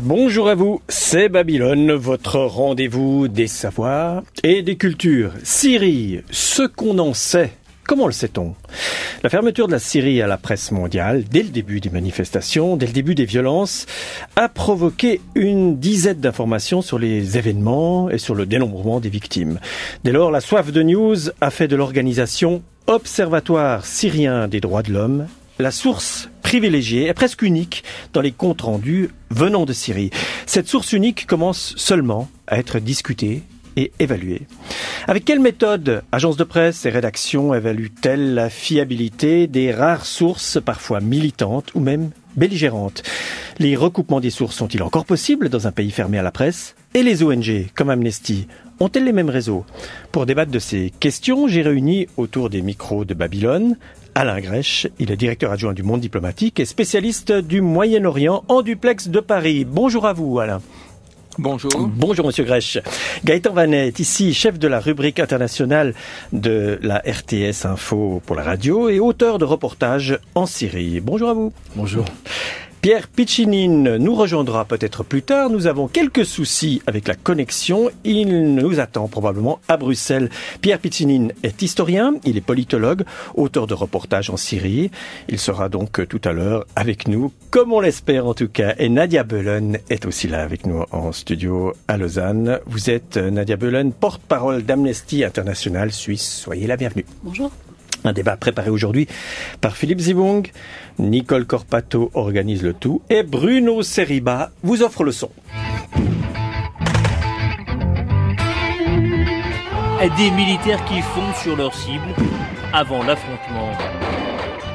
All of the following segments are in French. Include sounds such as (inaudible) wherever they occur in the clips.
Bonjour à vous, c'est Babylone, votre rendez-vous des savoirs et des cultures. Syrie, ce qu'on en sait. Comment le sait-on? La fermeture de la Syrie à la presse mondiale, dès le début des manifestations, dès le début des violences, a provoqué une dizaine d'informations sur les événements et sur le dénombrement des victimes. Dès lors, la soif de news a fait de l'organisation Observatoire syrien des droits de l'homme la source privilégiée est presque unique dans les comptes rendus venant de Syrie. Cette source unique commence seulement à être discutée et évaluée. Avec quelle méthode agences de presse et rédactions évaluent-elles la fiabilité des rares sources parfois militantes ou même belligérantes? Les recoupements des sources sont-ils encore possibles dans un pays fermé à la presse? Et les ONG, comme Amnesty, ont-elles les mêmes réseaux? Pour débattre de ces questions, j'ai réuni autour des micros de Babylone Alain Grèche, il est directeur adjoint du Monde diplomatique et spécialiste du Moyen-Orient en duplex de Paris. Bonjour à vous Alain. Bonjour. Bonjour Monsieur Grèche. Gaëtan Vanet est ici chef de la rubrique internationale de la RTS Info pour la radio et auteur de reportages en Syrie. Bonjour à vous. Bonjour. Pierre Piccinine nous rejoindra peut-être plus tard. Nous avons quelques soucis avec la connexion. Il nous attend probablement à Bruxelles. Pierre Piccinine est historien, il est politologue, auteur de reportages en Syrie. Il sera donc tout à l'heure avec nous, comme on l'espère en tout cas. Et Nadia Belen est aussi là avec nous en studio à Lausanne. Vous êtes Nadia Belen, porte-parole d'Amnesty International Suisse. Soyez la bienvenue. Bonjour. Un débat préparé aujourd'hui par Philippe Zibong. Nicole Corpato organise le tout. Et Bruno Seriba vous offre le son. Des militaires qui fondent sur leur cible avant l'affrontement.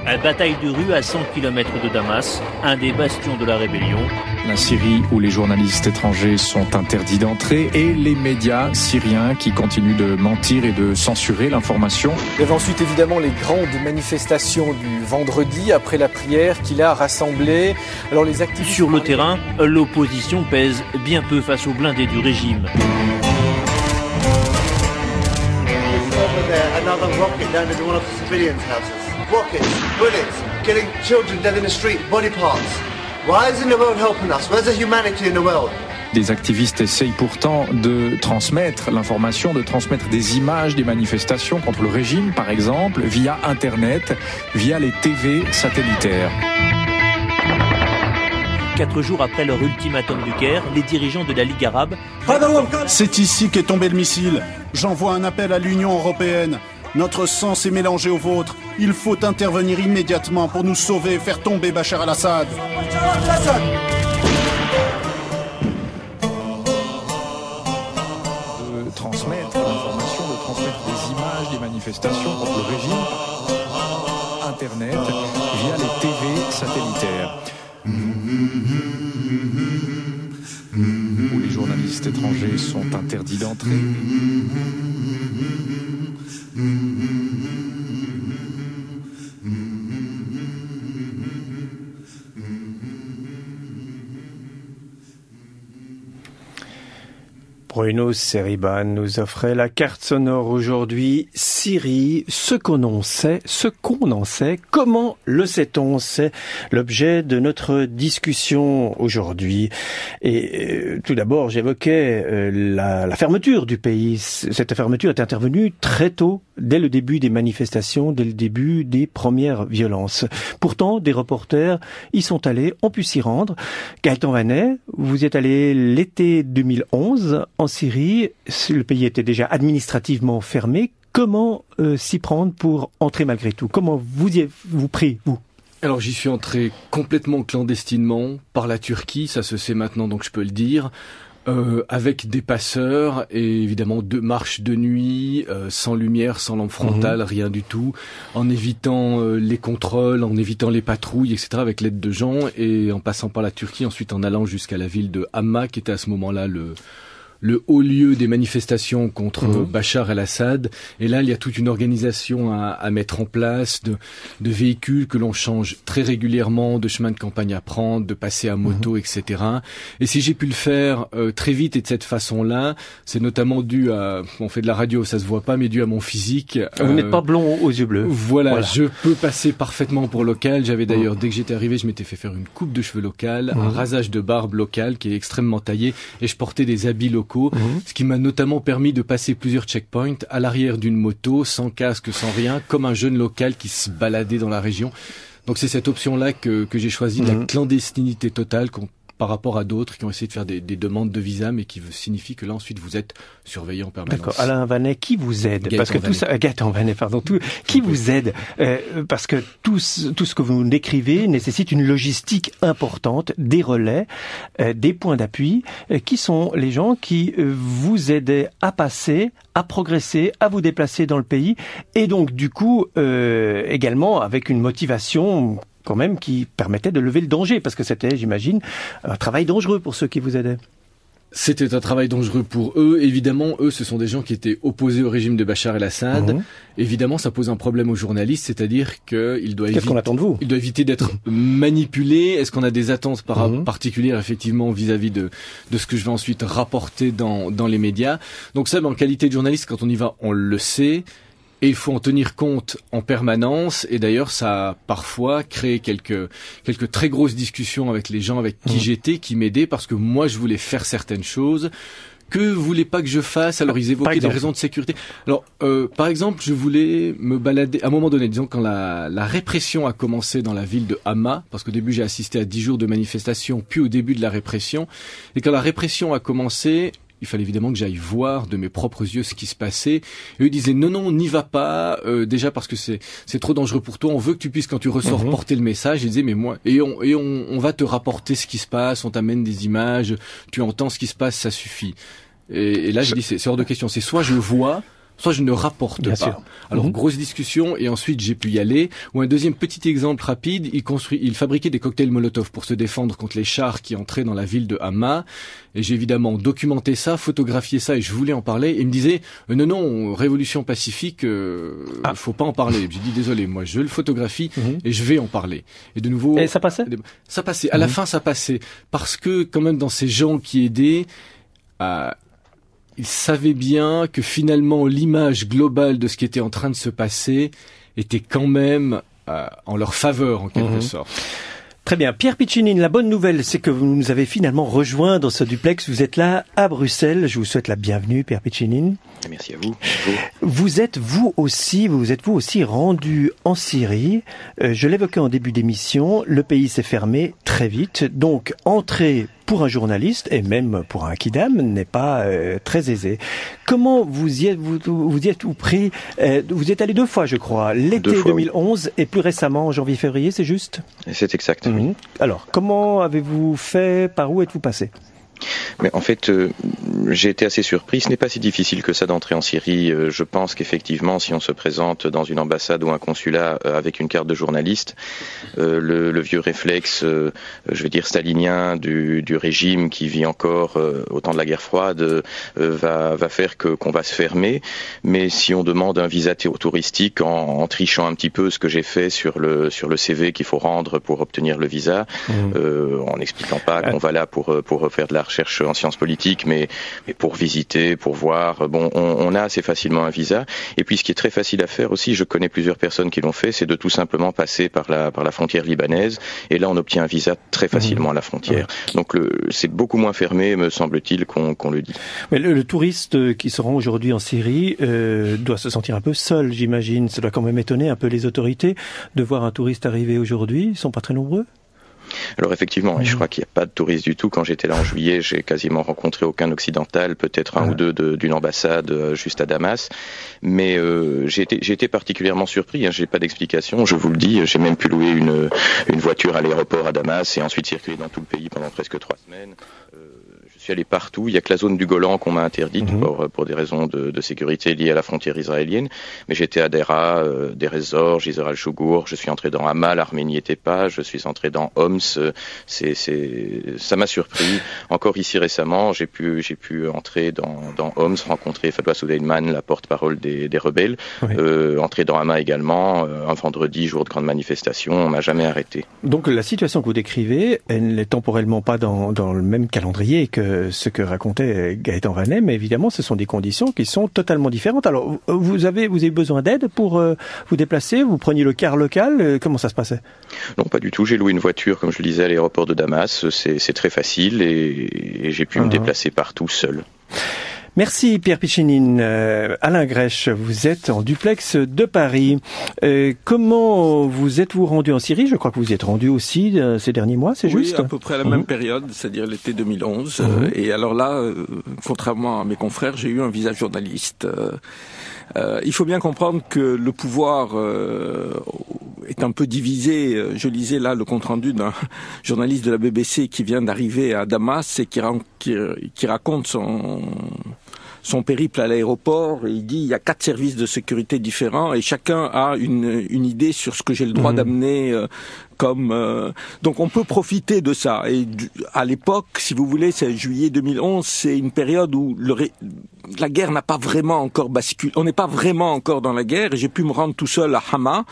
Une bataille de rue à 100 km de Damas, un des bastions de la rébellion. La Syrie où les journalistes étrangers sont interdits d'entrer et les médias syriens qui continuent de mentir et de censurer l'information. Il y avait ensuite évidemment les grandes manifestations du vendredi après la prière qu'il a rassemblé. Alors les activistes Sur le terrain, l'opposition pèse bien peu face aux blindés du régime. Rockets, bullets, killing children dead in the street, body parts. Why isn't the world helping us? Where's the humanity in the world? Des activistes essayent pourtant de transmettre l'information, de transmettre des images des manifestations contre le régime, par exemple, via Internet, via les TV satellitaires. Quatre jours après leur ultimatum du Caire, les dirigeants de la Ligue arabe. C'est ici qu'est tombé le missile. J'envoie un appel à l'Union européenne. Notre sang s'est mélangé au vôtre. Il faut intervenir immédiatement pour nous sauver et faire tomber Bachar al-Assad. De transmettre l'information, de transmettre des images des manifestations contre le régime, Internet, via les TV satellitaires. Où les journalistes étrangers sont interdits d'entrer. Bruno Seriban nous offrait la carte sonore aujourd'hui. Syrie, ce qu'on en sait, ce qu'on en sait, comment le sait-on? C'est l'objet de notre discussion aujourd'hui. Et euh, tout d'abord, j'évoquais euh, la, la, fermeture du pays. Cette fermeture est intervenue très tôt, dès le début des manifestations, dès le début des premières violences. Pourtant, des reporters y sont allés, ont pu s'y rendre. Gaëtan Vanet, vous êtes allé l'été 2011 en Syrie, le pays était déjà administrativement fermé. Comment euh, s'y prendre pour entrer malgré tout? Comment vous y vous pris, vous? Alors j'y suis entré complètement clandestinement par la Turquie, ça se sait maintenant donc je peux le dire. Euh, avec des passeurs et évidemment deux marches de nuit, euh, sans lumière, sans lampe frontale, mhm. rien du tout, en évitant euh, les contrôles, en évitant les patrouilles, etc. avec l'aide de gens et en passant par la Turquie, ensuite en allant jusqu'à la ville de Hama qui était à ce moment-là le le haut lieu des manifestations contre Mhm. Bachar el-Assad. Et là, il y a toute une organisation à, à mettre en place de, de véhicules que l'on change très régulièrement, de chemin de campagne à prendre, de passer à moto, etc. Et si j'ai pu le faire euh, très vite et de cette façon-là, c'est notamment dû à, on fait de la radio, ça se voit pas, mais dû à mon physique. Vous Euh, n'êtes pas blond aux yeux bleus. voilà, Voilà. je peux passer parfaitement pour local. J'avais d'ailleurs, dès que j'étais arrivé, je m'étais fait faire une coupe de cheveux locale, un Mhm. rasage de barbe local qui est extrêmement taillé, et je portais des habits locaux, Mhm. ce qui m'a notamment permis de passer plusieurs checkpoints à l'arrière d'une moto, sans casque, sans rien, comme un jeune local qui se baladait dans la région. Donc c'est cette option-là que, que j'ai choisi, de la Mhm. clandestinité totale qu'on- par rapport à d'autres qui ont essayé de faire des, des demandes de visa, mais qui signifie que là ensuite vous êtes surveillé en permanence. D'accord. Alain Vanet, qui vous aide? Gaëtan Parce que tout ça, Gaëtan Vanet, pardon, tout, qui vous aide? Euh, Parce que tout, ce- tout ce que vous décrivez nécessite une logistique importante, des relais, euh, des points d'appui. Euh, qui sont les gens qui euh, vous aidaient à passer, à progresser, à vous déplacer dans le pays, et donc du coup euh, également avec une motivation quand même qui permettait de lever le danger, parce que c'était, j'imagine, un travail dangereux pour ceux qui vous aidaient. C'était un travail dangereux pour eux. Évidemment, eux, ce sont des gens qui étaient opposés au régime de Bachar el-Assad. Mhm. Évidemment, ça pose un problème aux journalistes, c'est-à-dire qu'il doit Qu'est-ce éviter... qu'on attend de vous? Il doit éviter d'être manipulé. Est-ce qu'on a des attentes par Mhm. particulières effectivement vis-à-vis de de ce que je vais ensuite rapporter dans dans les médias? Donc ça, en qualité de journaliste, quand on y va, on le sait. Et il faut en tenir compte en permanence. Et d'ailleurs, ça a parfois créé quelques quelques très grosses discussions avec les gens avec qui Mhm. j'étais, qui m'aidaient parce que moi, je voulais faire certaines choses que voulez pas que je fasse? Alors ils évoquaient des raisons de sécurité. Alors, euh, par exemple, je voulais me balader à un moment donné, disons quand la, la répression a commencé dans la ville de Hama, parce qu'au début j'ai assisté à dix jours de manifestation, puis au début de la répression, et quand la répression a commencé, il fallait évidemment que j'aille voir de mes propres yeux ce qui se passait. Et eux disaient non non n'y va pas euh, déjà parce que c'est c'est trop dangereux pour toi. On veut que tu puisses quand tu ressors Mhm. porter le message. Ils disaient mais moi et on et on, on va te rapporter ce qui se passe. On t'amène des images. Tu entends ce qui se passe. Ça suffit. Et, et là dit c'est c'est hors de question. C'est soit je vois. Soit je ne rapporte Bien pas. sûr. Alors Mhm. grosse discussion et ensuite j'ai pu y aller. Ou un deuxième petit exemple rapide, il construit, il fabriquait des cocktails Molotov pour se défendre contre les chars qui entraient dans la ville de Hama. Et j'ai évidemment documenté ça, photographié ça et je voulais en parler. Et il me disait euh, non non révolution pacifique, euh, Ah. faut pas en parler. J'ai dit désolé, moi je le photographie Mhm. et je vais en parler. Et de nouveau Et ça passait? Ça passait. À la Mhm. fin, ça passait. Parce que, quand même, dans ces gens qui aidaient, euh, ils savaient bien que finalement, l'image globale de ce qui était en train de se passer était quand même euh, en leur faveur, en quelque Mhm. sorte. Très bien. Pierre Piccinini, la bonne nouvelle, c'est que vous nous avez finalement rejoint dans ce duplex. Vous êtes là à Bruxelles. Je vous souhaite la bienvenue, Pierre Piccinini. Merci à vous. Vous êtes vous aussi, vous êtes vous aussi rendu en Syrie. Euh, je l'évoquais en début d'émission. Le pays s'est fermé très vite. Donc, entrer pour un journaliste et même pour un kidam n'est pas euh, très aisé. Comment vous y êtes vous, vous y êtes pris euh, Vous y êtes allé deux fois, je crois, l'été Deux fois, oui. 2011 et plus récemment en janvier-février, c'est juste? C'est exact. oui. Mhm. Alors, comment avez-vous fait? Par où êtes-vous passé? Mais en fait, euh, j'ai été assez surpris. Ce n'est pas si difficile que ça d'entrer en Syrie. Euh, je pense qu'effectivement, si on se présente dans une ambassade ou un consulat euh, avec une carte de journaliste, le, le vieux réflexe, je vais dire stalinien du, du régime qui vit encore au temps de la guerre froide, va, va faire que qu'on va se fermer. Mais si on demande un visa touristique en, en trichant un petit peu ce que j'ai fait sur le sur le CV qu'il faut rendre pour obtenir le visa, euh, en n'expliquant pas qu'on va là pour pour faire de la recherche en sciences politiques, mais mais pour visiter, pour voir. Bon, on, on a assez facilement un visa. Et puis, ce qui est très facile à faire aussi, je connais plusieurs personnes qui l'ont fait, c'est de tout simplement passer par la par la frontière libanaise. Et là, on obtient un visa très facilement à la frontière. Donc, le- c'est beaucoup moins fermé, me semble-t-il, qu'on qu'on le dit. Mais le, le touriste euh, qui se rend aujourd'hui en Syrie euh, doit se sentir un peu seul, j'imagine. Ça doit quand même étonner un peu les autorités de voir un touriste arriver aujourd'hui. Ils sont pas très nombreux. Alors effectivement, et je Mhm. crois qu'il n'y a pas de touristes du tout. Quand j'étais là en juillet, j'ai quasiment rencontré aucun occidental, peut-être un ou deux de- d'une ambassade euh, juste à Damas. Mais euh, j'ai été, particulièrement surpris. Hein, j'ai pas d'explication. Je vous le dis. J'ai même pu louer une, une voiture à l'aéroport à Damas et ensuite circuler dans tout le pays pendant presque trois semaines. Je suis allé partout. Il y a que la zone du Golan qu'on m'a interdite Mhm. pour, pour des raisons de, de sécurité liées à la frontière israélienne. Mais j'étais à Dera, euh, Deir ez-Zor, Gizer al-Shugur. Je suis entré dans Hama, l'Arménie n'y était pas. Je suis entré dans Homs. C'est, c'est, ça m'a surpris. Encore ici récemment, j'ai pu, j'ai pu entrer dans, dans Homs, rencontrer Fatwa Soudeyman, la porte-parole des, des rebelles. Oui. Euh, entrer dans Hama également. euh, un vendredi, jour de grande manifestation, on m'a jamais arrêté. Donc la situation que vous décrivez, elle n'est temporellement pas dans, dans le même calendrier que ce que racontait Gaëtan Vanet, mais évidemment ce sont des conditions qui sont totalement différentes. Alors vous avez, vous avez besoin d'aide pour euh, vous déplacer? Vous preniez le car local? Euh, Comment ça se passait? Non, pas du tout. J'ai loué une voiture, comme je le disais, à l'aéroport de Damas. C'est c'est très facile et, et j'ai pu Ah. me déplacer partout seul. Merci Pierre Pichinine. Euh, Alain Grèche, vous êtes en duplex de Paris. Euh, comment vous êtes-vous rendu en Syrie? Je crois que vous y êtes rendu aussi euh, ces derniers mois, c'est oui, juste? à peu près à la Mhm. même période, c'est-à-dire l'été 2011. Mhm. Et alors là, contrairement à mes confrères, j'ai eu un visa journaliste. Il faut bien comprendre que le pouvoir est un peu divisé. Je lisais là le compte-rendu d'un (laughs) journaliste de la BBC qui vient d'arriver à Damas et qui, qui raconte son son périple à l'aéroport. Il dit il y a quatre services de sécurité différents et chacun a une, une idée sur ce que j'ai le droit Mhm. d'amener euh, comme euh, donc on peut profiter de ça et du- à l'époque si vous voulez c'est juillet 2011 c'est une période où le ré- la guerre n'a pas vraiment encore basculé on n'est pas vraiment encore dans la guerre et j'ai pu me rendre tout seul à Hama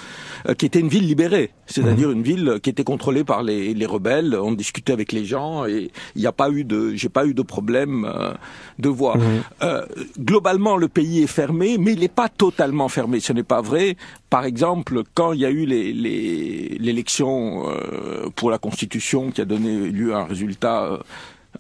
euh, qui était une ville libérée c'est-à-dire une ville qui était contrôlée par les, les rebelles on discutait avec les gens et il n'y a pas eu de j'ai pas eu de problème euh, de voix Mhm. globalement, le pays est fermé, mais il n'est pas totalement fermé. Ce n'est pas vrai. Par exemple, quand il y a eu les- les- euh, pour la Constitution qui a donné lieu à un résultat euh,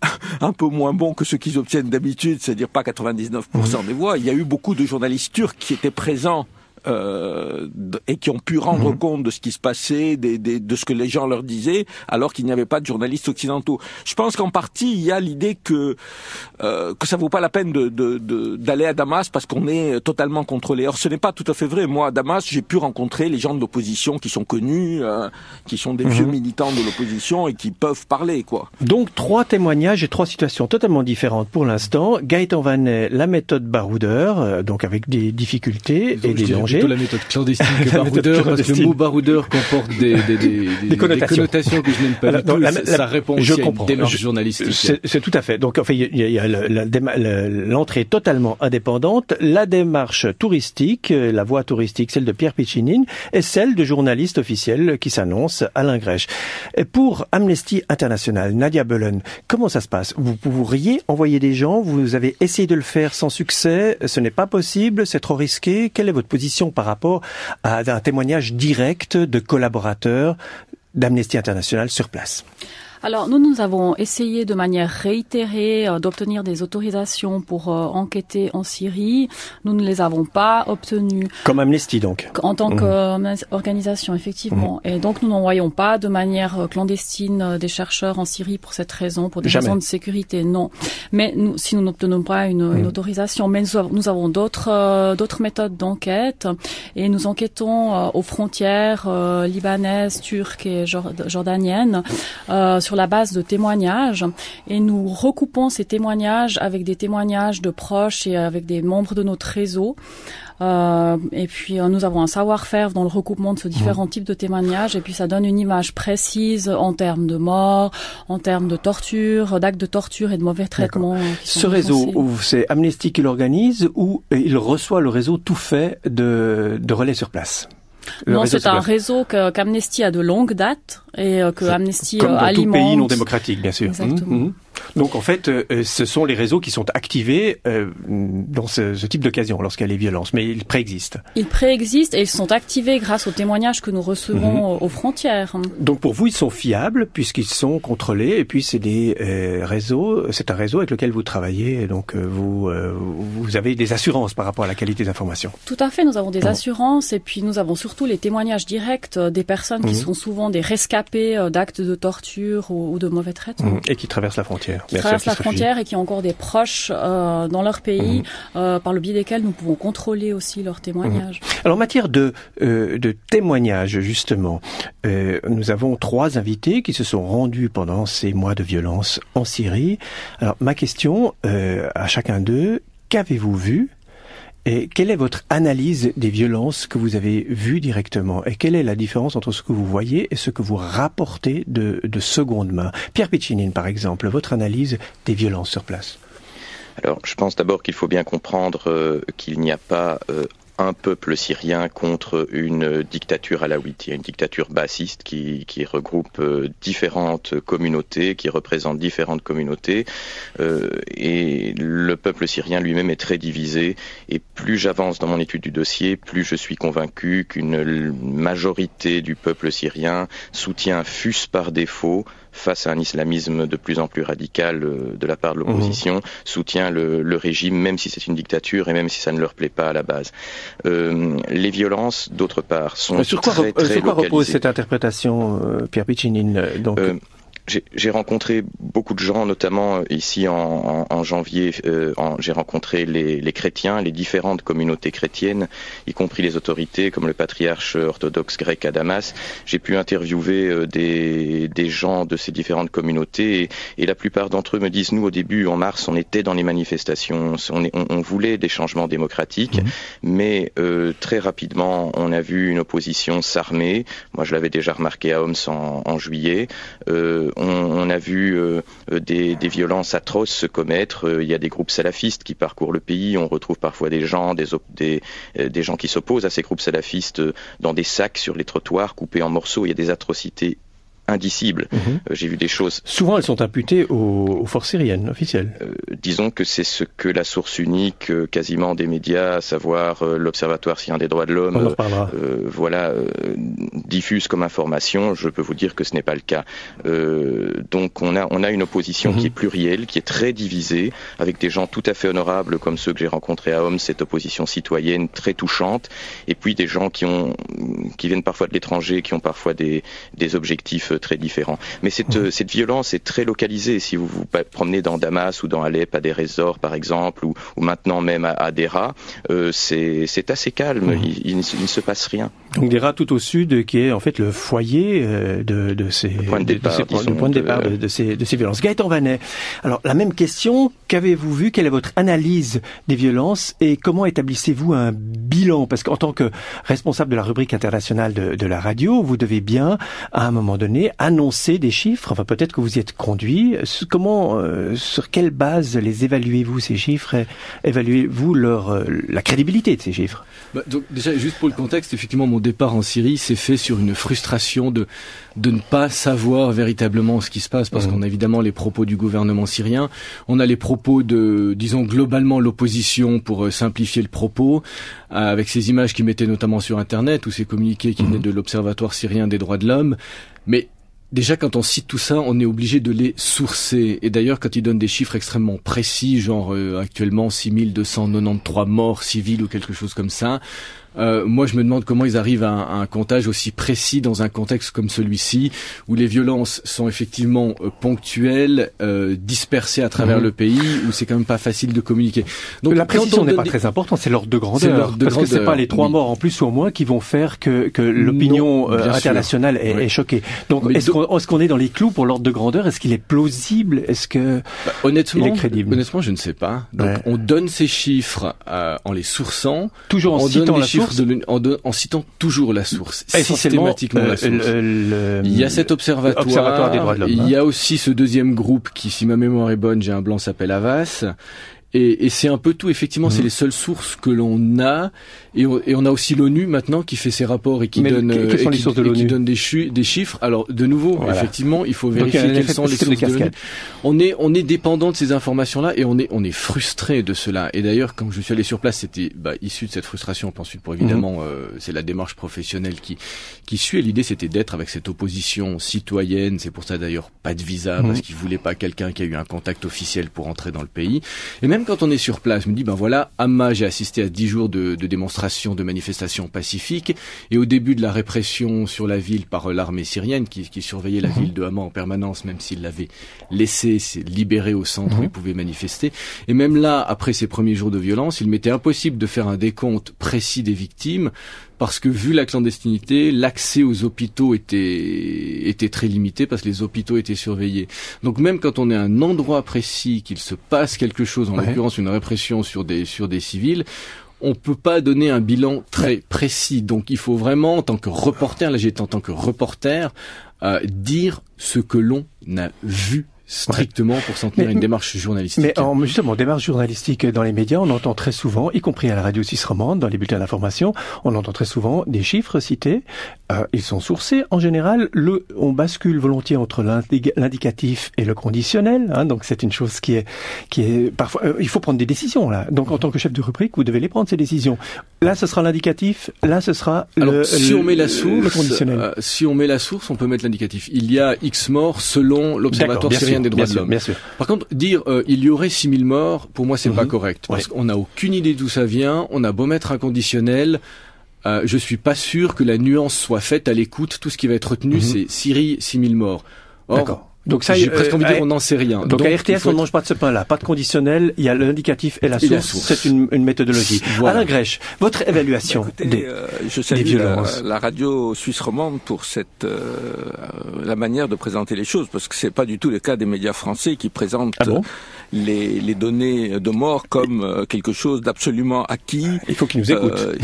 (laughs) un peu moins bon que ceux qu'ils obtiennent d'habitude, c'est-à-dire pas 99% des voix, il y a eu beaucoup de journalistes turcs qui étaient présents. Euh, et qui ont pu rendre compte de ce qui se passait, des, des- de ce que les gens leur disaient, alors qu'il n'y avait pas de journalistes occidentaux. Je pense qu'en partie, il y a l'idée que euh, que ça vaut pas la peine de de- de- d'aller à Damas parce qu'on est totalement contrôlé. Or, ce n'est pas tout à fait vrai. Moi, à Damas, j'ai pu rencontrer les gens de l'opposition qui sont connus, euh, qui sont des vieux militants de l'opposition et qui peuvent parler, quoi. Donc trois témoignages et trois situations totalement différentes pour l'instant. Gaëtan Vanet, la méthode baroudeur, euh, donc avec des difficultés et des dirais plutôt la méthode clandestine que (laughs) La baroudeur, parce que le mot baroudeur comporte des, des, des, des- (laughs) connotations. que je n'aime pas Alors, du tout. la- Ça- la- ça répond je aussi à comprends. une démarche Je- journalistique. C'est tout à fait. Donc, enfin, il y a, il y a l'entrée totalement indépendante, la démarche touristique, euh, la voie touristique, celle de Pierre Piccinine, et celle de journaliste officiel qui s'annonce, Alain Grèche. Et pour Amnesty International, Nadia Belen, comment ça se passe? Vous pourriez envoyer des gens, vous avez essayé de le faire sans succès, ce n'est pas possible, c'est trop risqué? Quelle est votre position par rapport à un témoignage direct de collaborateurs d'Amnesty International sur place Alors nous, nous avons essayé de manière réitérée euh, d'obtenir des autorisations pour euh, enquêter en Syrie. Nous ne les avons pas obtenues Comme Amnesty donc. en tant Mhm. qu'organisation, effectivement. Et donc nous n'envoyons pas de manière euh, clandestine des chercheurs en Syrie pour cette raison, pour des Jamais. raisons de sécurité, non. Mais nous, si nous n'obtenons pas une, une Mhm. autorisation, mais nous avons, nous avons d'autres d'autres méthodes d'enquête et nous enquêtons aux frontières libanaises, turques et jor- jordaniennes euh, sur la base de témoignages et nous recoupons ces témoignages avec des témoignages de proches et avec des membres de notre réseau. Euh, et puis euh, nous avons un savoir-faire dans le recoupement de ces différents types de témoignages et puis ça donne une image précise en termes de mort, en termes de torture, d'actes de torture et de mauvais traitements. Ce réseau, c'est Amnesty qui l'organise ou il reçoit le réseau tout fait de, de relais sur place? Le Non, c'est un réseau qu'Amnesty a de longue date et euh, que Amnesty Comme euh, dans tout alimente. pays non démocratique, bien sûr. Exactement. Mhm, mhm. Donc en fait, euh, euh, ce sont les réseaux qui sont activés euh, dans ce, ce type d'occasion lorsqu'il y a les violences, mais ils préexistent. Ils préexistent et ils sont activés grâce aux témoignages que nous recevons Mhm. aux frontières. Donc pour vous, ils sont fiables puisqu'ils sont contrôlés et puis c'est des euh, réseaux, c'est un réseau avec lequel vous travaillez et donc vous vous avez des assurances par rapport à la qualité des informations. Tout à fait, nous avons des assurances et puis nous avons surtout les témoignages directs des personnes qui Mhm. sont souvent des rescapés d'actes de torture ou, ou de mauvais traitements. Mhm. Et qui traversent la frontière. Frontière. Qui traversent la frontière et qui ont encore des proches euh, dans leur pays, mmh. par le biais desquels nous pouvons contrôler aussi leurs témoignages. Mmh. Alors, en matière de, de témoignages, justement, nous avons trois invités qui se sont rendus pendant ces mois de violence en Syrie. Alors, ma question à chacun d'eux, qu'avez-vous vu et quelle est votre analyse des violences que vous avez vues directement? Et quelle est la différence entre ce que vous voyez et ce que vous rapportez de, de seconde main? Pierre Piccinine, par exemple, votre analyse des violences sur place. Alors, je pense d'abord qu'il faut bien comprendre euh, qu'il n'y a pas euh, un peuple syrien contre une dictature alawite. Une dictature bassiste qui, qui regroupe euh, différentes communautés, qui représente différentes communautés, euh, et le peuple syrien lui-même est très divisé. Et plus j'avance dans mon étude du dossier, plus je suis convaincu qu'une majorité du peuple syrien soutient, fût par défaut, face à un islamisme de plus en plus radical euh, de la part de l'opposition, mmh. soutient le, le, régime, même si c'est une dictature et même si ça ne leur plaît pas à la base. Euh, les violences, d'autre part, sont sur quoi, très, très sur quoi repose cette interprétation, euh, Pierre Piccinine donc j'ai rencontré beaucoup de gens, notamment euh, ici en, en, en janvier. Euh, j'ai rencontré les, les, chrétiens, les différentes communautés chrétiennes, y compris les autorités comme le patriarche orthodoxe grec à Damas. J'ai pu interviewer euh, des, des, gens de ces différentes communautés et, et la plupart d'entre eux me disent nous au début en mars on était dans les manifestations, on, on, on voulait des changements démocratiques, mmh. mais euh, très rapidement on a vu une opposition s'armer. Moi je l'avais déjà remarqué à Homs en, en juillet. Euh, on, a vu euh, des, des, violences atroces se commettre. Euh, il y a des groupes salafistes qui parcourent le pays. On retrouve parfois des gens, des, des, euh, des gens qui s'opposent à ces groupes salafistes dans des sacs sur les trottoirs, coupés en morceaux. Il y a des atrocités indicibles. Mmh. Euh, J'ai vu des choses. Souvent, elles sont imputées aux, aux forces syriennes officielles. Euh, disons que c'est ce que la source unique, euh, quasiment des médias, à savoir euh, l'Observatoire syrien des droits de l'homme, euh, voilà, diffuse comme information. Je peux vous dire que ce n'est pas le cas. donc, on a on a une opposition mmh. qui est plurielle, qui est très divisée, avec des gens tout à fait honorables comme ceux que j'ai rencontrés à Homs, cette opposition citoyenne très touchante, et puis des gens qui ont qui viennent parfois de l'étranger, qui ont parfois des des objectifs très différents. Mais cette, mmh. cette violence est très localisée. Si vous vous promenez dans Damas ou dans Alep, à des résorts par exemple, ou, ou maintenant même à, à Dera, euh, c'est assez calme. Mmh. Il, il, il, ne se passe rien. Donc Dera tout au sud, qui est en fait le foyer euh, de, de ces le point de départ, de, ces, point de, départ de, de, ces, de ces violences. Gaëtan Vanet, alors la même question, qu'avez-vous vu? Quelle est votre analyse des violences? Et comment établissez-vous un bilan? Parce qu'en tant que responsable de la rubrique internationale de, de la radio, vous devez bien, à un moment donné, annoncer des chiffres. Enfin, peut-être que vous y êtes conduit. Comment, euh, sur quelle base les évaluez-vous ces chiffres Évaluez-vous leur euh, la crédibilité de ces chiffres? Bah, Donc déjà, juste pour le contexte, effectivement, mon départ en Syrie s'est fait sur une frustration de de ne pas savoir véritablement ce qui se passe, parce mmh. qu'on a évidemment les propos du gouvernement syrien, on a les propos de, disons globalement l'opposition pour euh, simplifier le propos, avec ces images qui mettaient notamment sur Internet ou ces communiqués qui mmh. venaient de l'Observatoire syrien des droits de l'homme, mais Déjà, quand on cite tout ça, on est obligé de les sourcer. Et d'ailleurs, quand ils donnent des chiffres extrêmement précis, genre euh, actuellement 6293 morts civils ou quelque chose comme ça, euh, moi, je me demande comment ils arrivent à un, à un, comptage aussi précis dans un contexte comme celui-ci, où les violences sont effectivement euh, ponctuelles, euh, dispersées à travers mmh. le pays, où c'est quand même pas facile de communiquer. Donc la précision n'est pas très importante, c'est l'ordre de grandeur, de parce grandeur, que c'est pas les trois oui. morts en plus ou en moins qui vont faire que, que l'opinion euh, internationale est, oui. est, choquée. Donc est-ce qu'on est, qu est, dans les clous pour l'ordre de grandeur? Est-ce qu'il est plausible? Est-ce que bah, honnêtement, il est crédible? Honnêtement, je ne sais pas. Donc ouais. on donne ces chiffres euh, en les sourçant, toujours en citant la source de, en, de, en, citant toujours la source, systématiquement euh, la source. Le, le, il y a cet observatoire, observatoire des droits de l'homme. Il y a aussi ce deuxième groupe qui, si ma mémoire est bonne, j'ai un blanc, s'appelle Avas. Et, et c'est un peu tout. Effectivement, mmh. c'est les seules sources que l'on a. Et on, et on, a aussi l'ONU maintenant qui fait ses rapports et qui Mais donne, que, sont et les qui, sources de et qui donne des, des, chiffres. Alors, de nouveau, voilà. effectivement, il faut vérifier Donc, quelles sont les sources de l'ONU. On est, on est dépendant de ces informations-là et on est, on est frustré de cela. Et d'ailleurs, quand je suis allé sur place, c'était bah, issu de cette frustration. Ensuite, pour évidemment, mmh. euh, c'est la démarche professionnelle qui, qui suit. Et l'idée, c'était d'être avec cette opposition citoyenne. C'est pour ça d'ailleurs pas de visa mmh. parce qu'ils voulaient pas quelqu'un qui a eu un contact officiel pour entrer dans le pays. Et même même quand on est sur place, je me dis, ben voilà, Amma, j'ai assisté à dix jours de, de démonstrations, de manifestations pacifiques, et au début de la répression sur la ville par l'armée syrienne, qui, qui surveillait la mhm. ville de Hama en permanence, même s'il l'avait laissé libéré au centre où il pouvait manifester, et même là, après ces premiers jours de violence, il m'était impossible de faire un décompte précis des victimes, parce que vu la clandestinité, l'accès aux hôpitaux était, était très limité parce que les hôpitaux étaient surveillés. Donc même quand on est à un endroit précis, qu'il se passe quelque chose, en l'occurrence une répression sur des, sur des civils, on peut pas donner un bilan très précis. Donc il faut vraiment, en tant que reporter, là j'étais en tant que reporter, euh, dire ce que l'on a vu strictement pour s'en tenir à une démarche journalistique. Mais en, justement, démarche journalistique dans les médias, on entend très souvent, y compris à la radio suisse romande, dans les bulletins d'information, on entend très souvent des chiffres cités. Euh, ils sont sourcés. En général, le, on bascule volontiers entre l'indicatif et le conditionnel. Hein, donc c'est une chose qui est, qui est parfois. Euh, il faut prendre des décisions là. Donc en tant que chef de rubrique, vous devez les prendre ces décisions. Là, ce sera l'indicatif. Là, ce sera le, si on met la source, le conditionnel. Euh, si on met la source, on peut mettre l'indicatif. Il y a X morts selon l'Observatoire syrien des droits de l'homme. Par contre, dire euh, il y aurait 6000 morts, pour moi, c'est pas mhm. correct. Parce qu'on n'a aucune idée d'où ça vient. On a beau mettre un conditionnel. Euh, je suis pas sûr que la nuance soit faite à l'écoute. Tout ce qui va être retenu, mhm. c'est Syrie, 6000 morts. Or, donc ça, j'ai presque envie de dire, on n'en sait rien. Donc, à RTS, on ne mange pas de ce pain-là, pas de conditionnel. Il y a l'indicatif et la source. C'est une, une, méthodologie. Alain Grèche, votre évaluation des, euh, je salue violences. La, radio suisse romande pour cette euh, la manière de présenter les choses, parce que c'est pas du tout le cas des médias français qui présentent ah les, les, données de mort comme euh, quelque chose d'absolument acquis. Il faut qu'ils nous écoutent.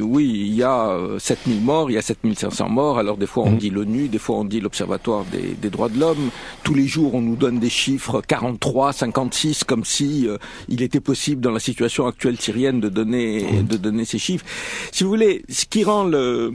oui, il y a 7000 morts, il y a 7500 morts. Alors des fois on mmh. dit l'ONU, des fois on dit l'Observatoire des, des droits de l'homme. Tous les jours, on nous donne des chiffres 43, 56, comme si euh, il était possible dans la situation actuelle syrienne de donner de donner ces chiffres. Si vous voulez, ce qui rend le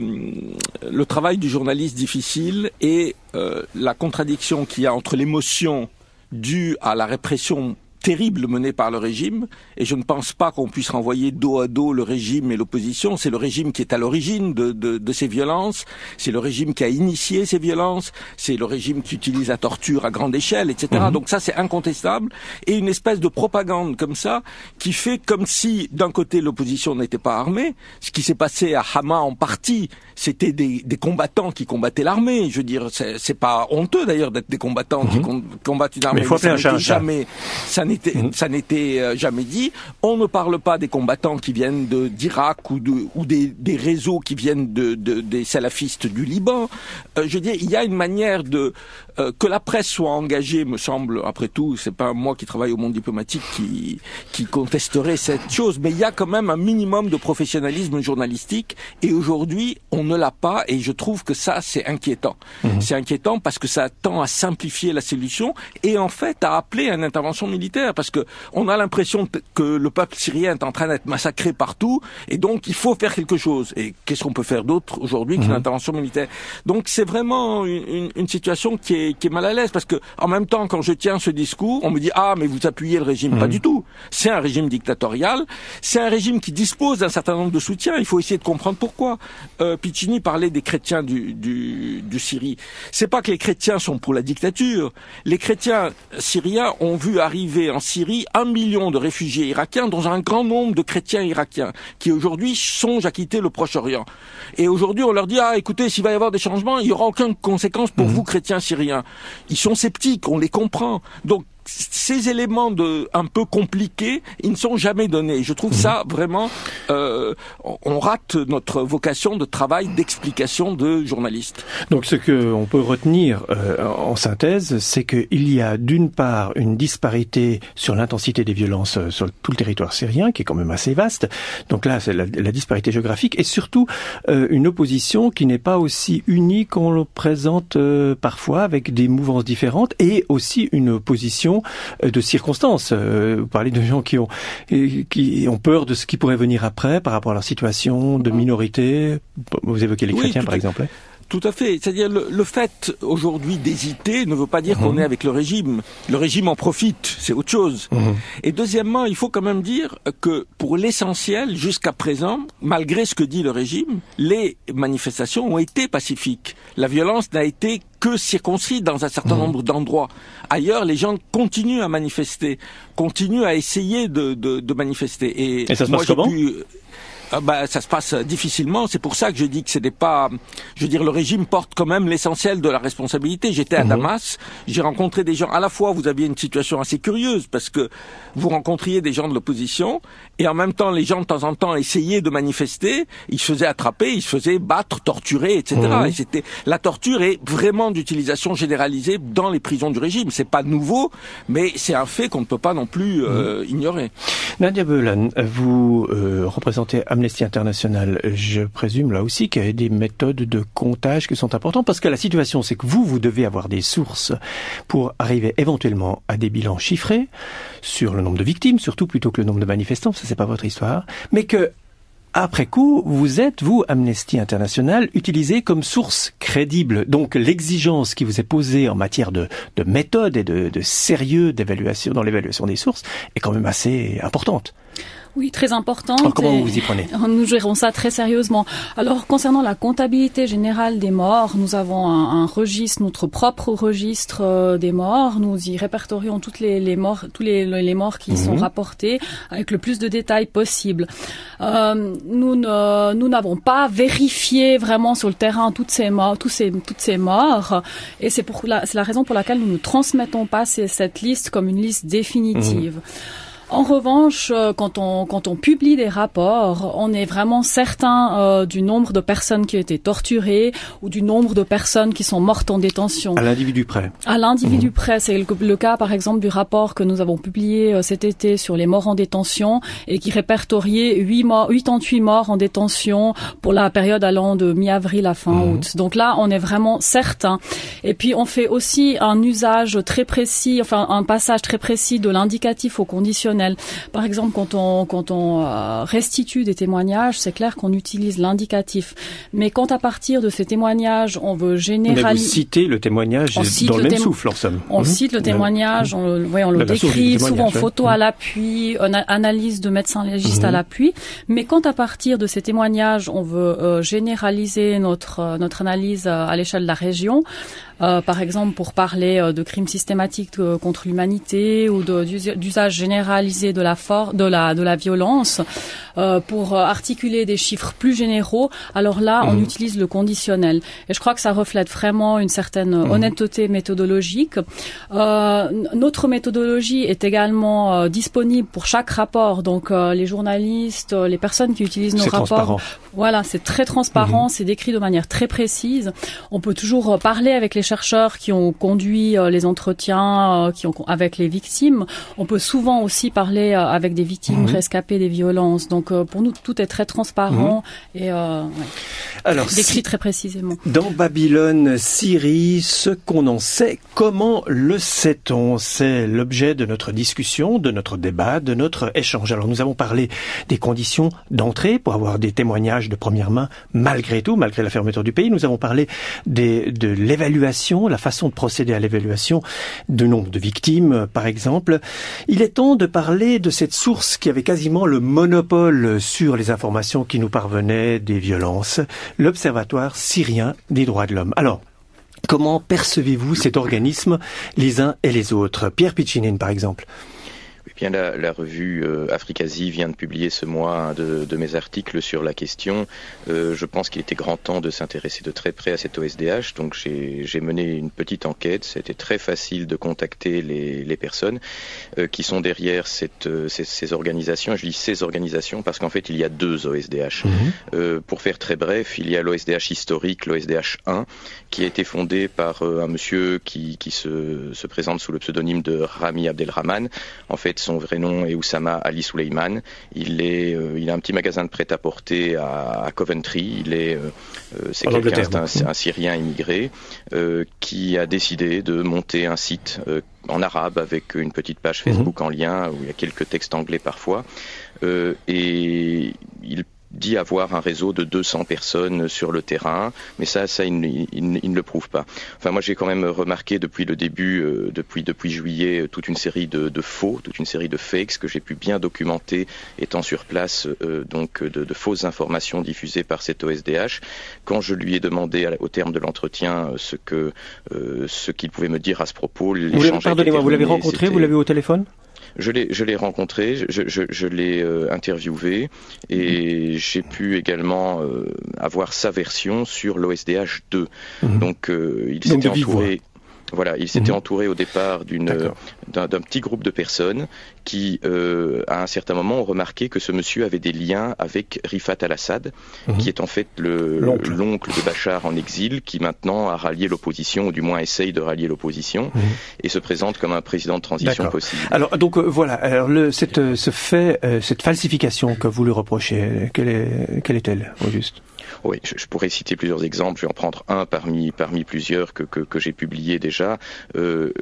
le travail du journaliste difficile est euh, la contradiction qu'il y a entre l'émotion due à la répression terrible menée par le régime, et je ne pense pas qu'on puisse renvoyer dos à dos le régime et l'opposition. C'est le régime qui est à l'origine de, de, de, ces violences, c'est le régime qui a initié ces violences, c'est le régime qui utilise la torture à grande échelle, etc. Mhm. Donc ça, c'est incontestable, et une espèce de propagande comme ça, qui fait comme si, d'un côté, l'opposition n'était pas armée, ce qui s'est passé à Hama en partie, c'était des, des, combattants qui combattaient l'armée. Je veux dire, c'est pas honteux d'ailleurs d'être des combattants qui mhm. combattent une armée. Mais il faut un jamais, ça Mhm. ça n'était euh, jamais dit. On ne parle pas des combattants qui viennent d'Irak ou, de, ou des, des, réseaux qui viennent de, de, des salafistes du Liban. Euh, je dire, il y a une manière de euh, que la presse soit engagée, me semble, après tout, c'est pas moi qui travaille au monde diplomatique qui, qui contesterait cette chose, mais il y a quand même un minimum de professionnalisme journalistique, et aujourd'hui, on ne l'a pas, et je trouve que ça, c'est inquiétant. Mhm. C'est inquiétant parce que ça tend à simplifier la solution, et en fait, à appeler à une intervention militaire, parce que on a l'impression que le peuple syrien est en train d'être massacré partout, et donc il faut faire quelque chose. Et qu'est-ce qu'on peut faire d'autre aujourd'hui qu'une mhm. intervention militaire? Donc c'est vraiment une, une situation qui est qui est mal à l'aise parce que en même temps, quand je tiens ce discours, on me dit ah mais vous appuyez le régime. Pas du tout. C'est un régime dictatorial. C'est un régime qui dispose d'un certain nombre de soutiens. Il faut essayer de comprendre pourquoi. Euh, Piccini parlait des chrétiens du, du, du Syrie. C'est pas que les chrétiens sont pour la dictature. Les chrétiens syriens ont vu arriver en Syrie un million de réfugiés irakiens, dont un grand nombre de chrétiens irakiens qui aujourd'hui songent à quitter le Proche-Orient. Et aujourd'hui, on leur dit ah écoutez, s'il va y avoir des changements, il y aura aucune conséquence pour mhm. vous chrétiens syriens ils sont sceptiques, on les comprend. Ces éléments de un peu compliqués, ils ne sont jamais donnés. Je trouve ça vraiment, euh, on rate notre vocation de travail d'explication de journaliste. Donc ce que on peut retenir euh, en synthèse, c'est qu'il y a d'une part une disparité sur l'intensité des violences euh, sur tout le territoire syrien, qui est quand même assez vaste. Donc là, c'est la, disparité géographique et surtout euh, une opposition qui n'est pas aussi unie qu'on le présente parfois avec des mouvances différentes et aussi une opposition euh, de circonstances. Euh, vous parlez de gens qui ont qui ont peur de ce qui pourrait venir après par rapport à leur situation de minorité. Vous évoquez les chrétiens, par exemple. Tout à fait. C'est-à-dire le, le fait aujourd'hui d'hésiter ne veut pas dire qu'on est avec le régime. Le régime en profite, c'est autre chose. Et deuxièmement, il faut quand même dire que pour l'essentiel, jusqu'à présent, malgré ce que dit le régime, les manifestations ont été pacifiques. La violence n'a été que circonscrite dans un certain nombre d'endroits. Ailleurs, les gens continuent à manifester, continuent à essayer de, de, de manifester. Et ça se passe comment pu- ah bah, ça se passe difficilement. C'est pour ça que je dis que n'est pas. Je veux dire, le régime porte quand même l'essentiel de la responsabilité. J'étais à Damas, j'ai rencontré des gens. À la fois, vous aviez une situation assez curieuse parce que vous rencontriez des gens de l'opposition et en même temps, les gens de temps en temps essayaient de manifester. Ils se faisaient attraper, ils se faisaient battre, torturer, etc. Et c'était la torture est vraiment d'utilisation généralisée dans les prisons du régime. C'est pas nouveau, mais c'est un fait qu'on ne peut pas non plus euh, ignorer. Nadia Belan, vous euh, représentez Amnesty International. Je présume là aussi qu'il y a des méthodes de comptage qui sont importantes parce que la situation, c'est que vous, vous devez avoir des sources pour arriver éventuellement à des bilans chiffrés sur le nombre de victimes, surtout plutôt que le nombre de manifestants. Ça, c'est pas votre histoire, mais que après coup, vous êtes, vous, Amnesty International, utilisé comme source crédible. Donc l'exigence qui vous est posée en matière de, de méthode et de, de sérieux d'évaluation dans l'évaluation des sources est quand même assez importante. Oui, très importante. Alors, comment vous vous y prenez? Nous gérons ça très sérieusement. Alors, concernant la comptabilité générale des morts, nous avons un, un registre, notre propre registre euh, des morts. Nous y répertorions toutes les, les morts, tous les, les morts qui sont rapportés avec le plus de détails possible. Euh, nous ne, nous n'avons pas vérifié vraiment sur le terrain toutes ces morts, tous ces, toutes ces morts, et c'est pour la, c'est la raison pour laquelle nous ne transmettons pas ces- cette liste comme une liste définitive. En revanche, euh, quand on, quand on publie des rapports, on est vraiment certain euh, du nombre de personnes qui ont été torturées ou du nombre de personnes qui sont mortes en détention. À l'individu près. À l'individu près, c'est le, le cas par exemple du rapport que nous avons publié euh, cet été sur les morts en détention et qui répertoriait 8 morts, 88 morts en détention pour la période allant de mi-avril à fin août. Donc là, on est vraiment certain. Et puis on fait aussi un usage très précis, enfin un passage très précis de l'indicatif au conditionnel. Par exemple, quand on quand on euh, restitue des témoignages, c'est clair qu'on utilise l'indicatif. Mais quand à partir de ces témoignages, on veut Mais vous généraliser citez le témoignage On cite dans le le même souffle, en somme. on Mhm. cite le témoignage, on, ouais, on le du décrit, souvent photo Mhm. à l'appui, une a- analyse de médecin légiste à l'appui. Mais quand à partir de ces témoignages, on veut euh, généraliser notre euh, notre analyse euh, à l'échelle de la région, euh, par exemple pour parler euh, de crimes systématiques euh, contre l'humanité ou d'usage généralisé de la force, de la de la violence, euh, pour articuler des chiffres plus généraux, alors là on utilise le conditionnel. Et je crois que ça reflète vraiment une certaine euh, honnêteté méthodologique. Euh, notre méthodologie est également disponible pour chaque rapport. Donc euh, les journalistes, les personnes qui utilisent nos rapports. Voilà, c'est très transparent, c'est décrit de manière très précise. On peut toujours euh, parler avec les chercheurs qui ont conduit euh, les entretiens euh, qui ont avec les victimes. On peut souvent aussi parler avec des victimes rescapées des violences. Donc pour nous, tout est très transparent et euh, ouais, Alors, décrit si- très précisément. Dans Babylone, Syrie, ce qu'on en sait, comment le sait-on? C'est l'objet de notre discussion, de notre débat, de notre échange. Alors nous avons parlé des conditions d'entrée pour avoir des témoignages de première main malgré tout, malgré la fermeture du pays. Nous avons parlé de l'évaluation, la façon de procéder à l'évaluation du nombre de victimes, par exemple. Il est temps de parler de cette source qui avait quasiment le monopole sur les informations qui nous parvenaient des violences, l'Observatoire syrien des droits de l'homme. Alors, comment percevez-vous cet organisme les uns et les autres? Pierre Piccinine, par exemple. Bien, la, la revue euh, Africasie vient de publier ce mois un de, de mes articles sur la question. Euh, je pense qu'il était grand temps de s'intéresser de très près à cet OSDH. Donc, j'ai mené une petite enquête. C'était très facile de contacter les, les personnes euh, qui sont derrière cette, euh, ces, ces organisations. Je dis ces organisations parce qu'en fait, il y a deux OSDH. Euh, pour faire très bref, il y a l'OSDH historique, l'OSDH 1, qui a été fondé par un monsieur qui, qui se, se présente sous le pseudonyme de Rami Abdelrahman. En fait, son vrai nom est Oussama Ali. Il est, euh, il a un petit magasin de prêt-à-porter à, à Coventry. Il est, euh, euh, c'est quelqu'un, un, c'est un Syrien immigré euh, qui a décidé de monter un site en arabe avec une petite page Facebook en lien où il y a quelques textes anglais parfois. Et il dit avoir un réseau de 200 personnes sur le terrain, mais ça, ça, il, ne le prouve pas. Enfin, moi, j'ai quand même remarqué depuis le début, euh, depuis depuis juillet, toute une série de, faux, toute une série de fakes que j'ai pu bien documenter étant sur place, euh, donc de, de, fausses informations diffusées par cet OSDH. Quand je lui ai demandé au terme de l'entretien ce que ce qu'il pouvait me dire à ce propos, pardonnez-moi, vous l'avez rencontré, vous l'avez au téléphone? Je l'ai, je l'ai rencontré, je, je, je l'ai euh, interviewé et j'ai pu également euh, avoir sa version sur l'OSDH 2. Mhm. Donc euh, il s'était entouré. Voilà, il s'était mhm. entouré au départ d'une d'un petit groupe de personnes qui, euh, à un certain moment, ont remarqué que ce monsieur avait des liens avec Rifat al-Assad, mhm. qui est en fait l'oncle de Bachar en exil, qui maintenant a rallié l'opposition, ou du moins essaye de rallier l'opposition, mhm. et se présente comme un président de transition possible. Alors, donc euh, voilà, alors le, cette, euh, ce fait, cette falsification que vous lui reprochez, quelle est, quelle est-elle, au juste? Oui, je, pourrais citer plusieurs exemples. Je vais en prendre un parmi parmi plusieurs que que, que j'ai publié déjà. Euh,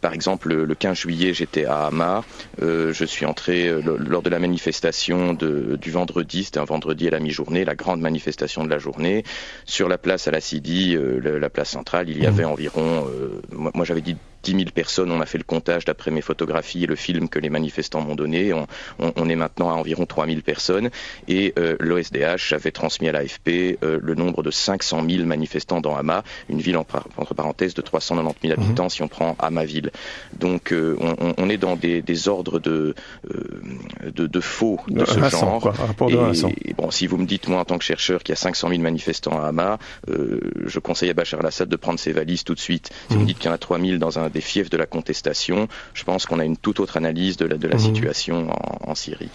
par exemple, le 15 juillet, j'étais à Hama. Euh, je suis entré euh, lors de la manifestation de, du vendredi. C'était un vendredi à la mi-journée, la grande manifestation de la journée. Sur la place à la Sidi, euh, la, place centrale, il y avait mmh. environ. Euh, moi, moi j'avais dit 10 000 personnes. On a fait le comptage d'après mes photographies et le film que les manifestants m'ont donné. On, on, on, est maintenant à environ 3 000 personnes. Et euh, l'OSDH avait transmis à l'AFP euh, le nombre de 500 000 manifestants dans Hama, une ville entre parenthèses de 390 000 mhm. habitants si on prend Hama-ville. Donc euh, on, on, est dans des, des ordres de, euh, de, de, faux de, ce genre. Quoi, et, et, bon, si vous me dites, moi en tant que chercheur, qu'il y a 500 000 manifestants à Hama, je conseille à Bachar al-Assad de prendre ses valises tout de suite. Si vous me mhm. dites qu'il y en a 3 000 dans un des fiefs de la contestation, je pense qu'on a une toute autre analyse de la, de la mhm. situation en, en, Syrie.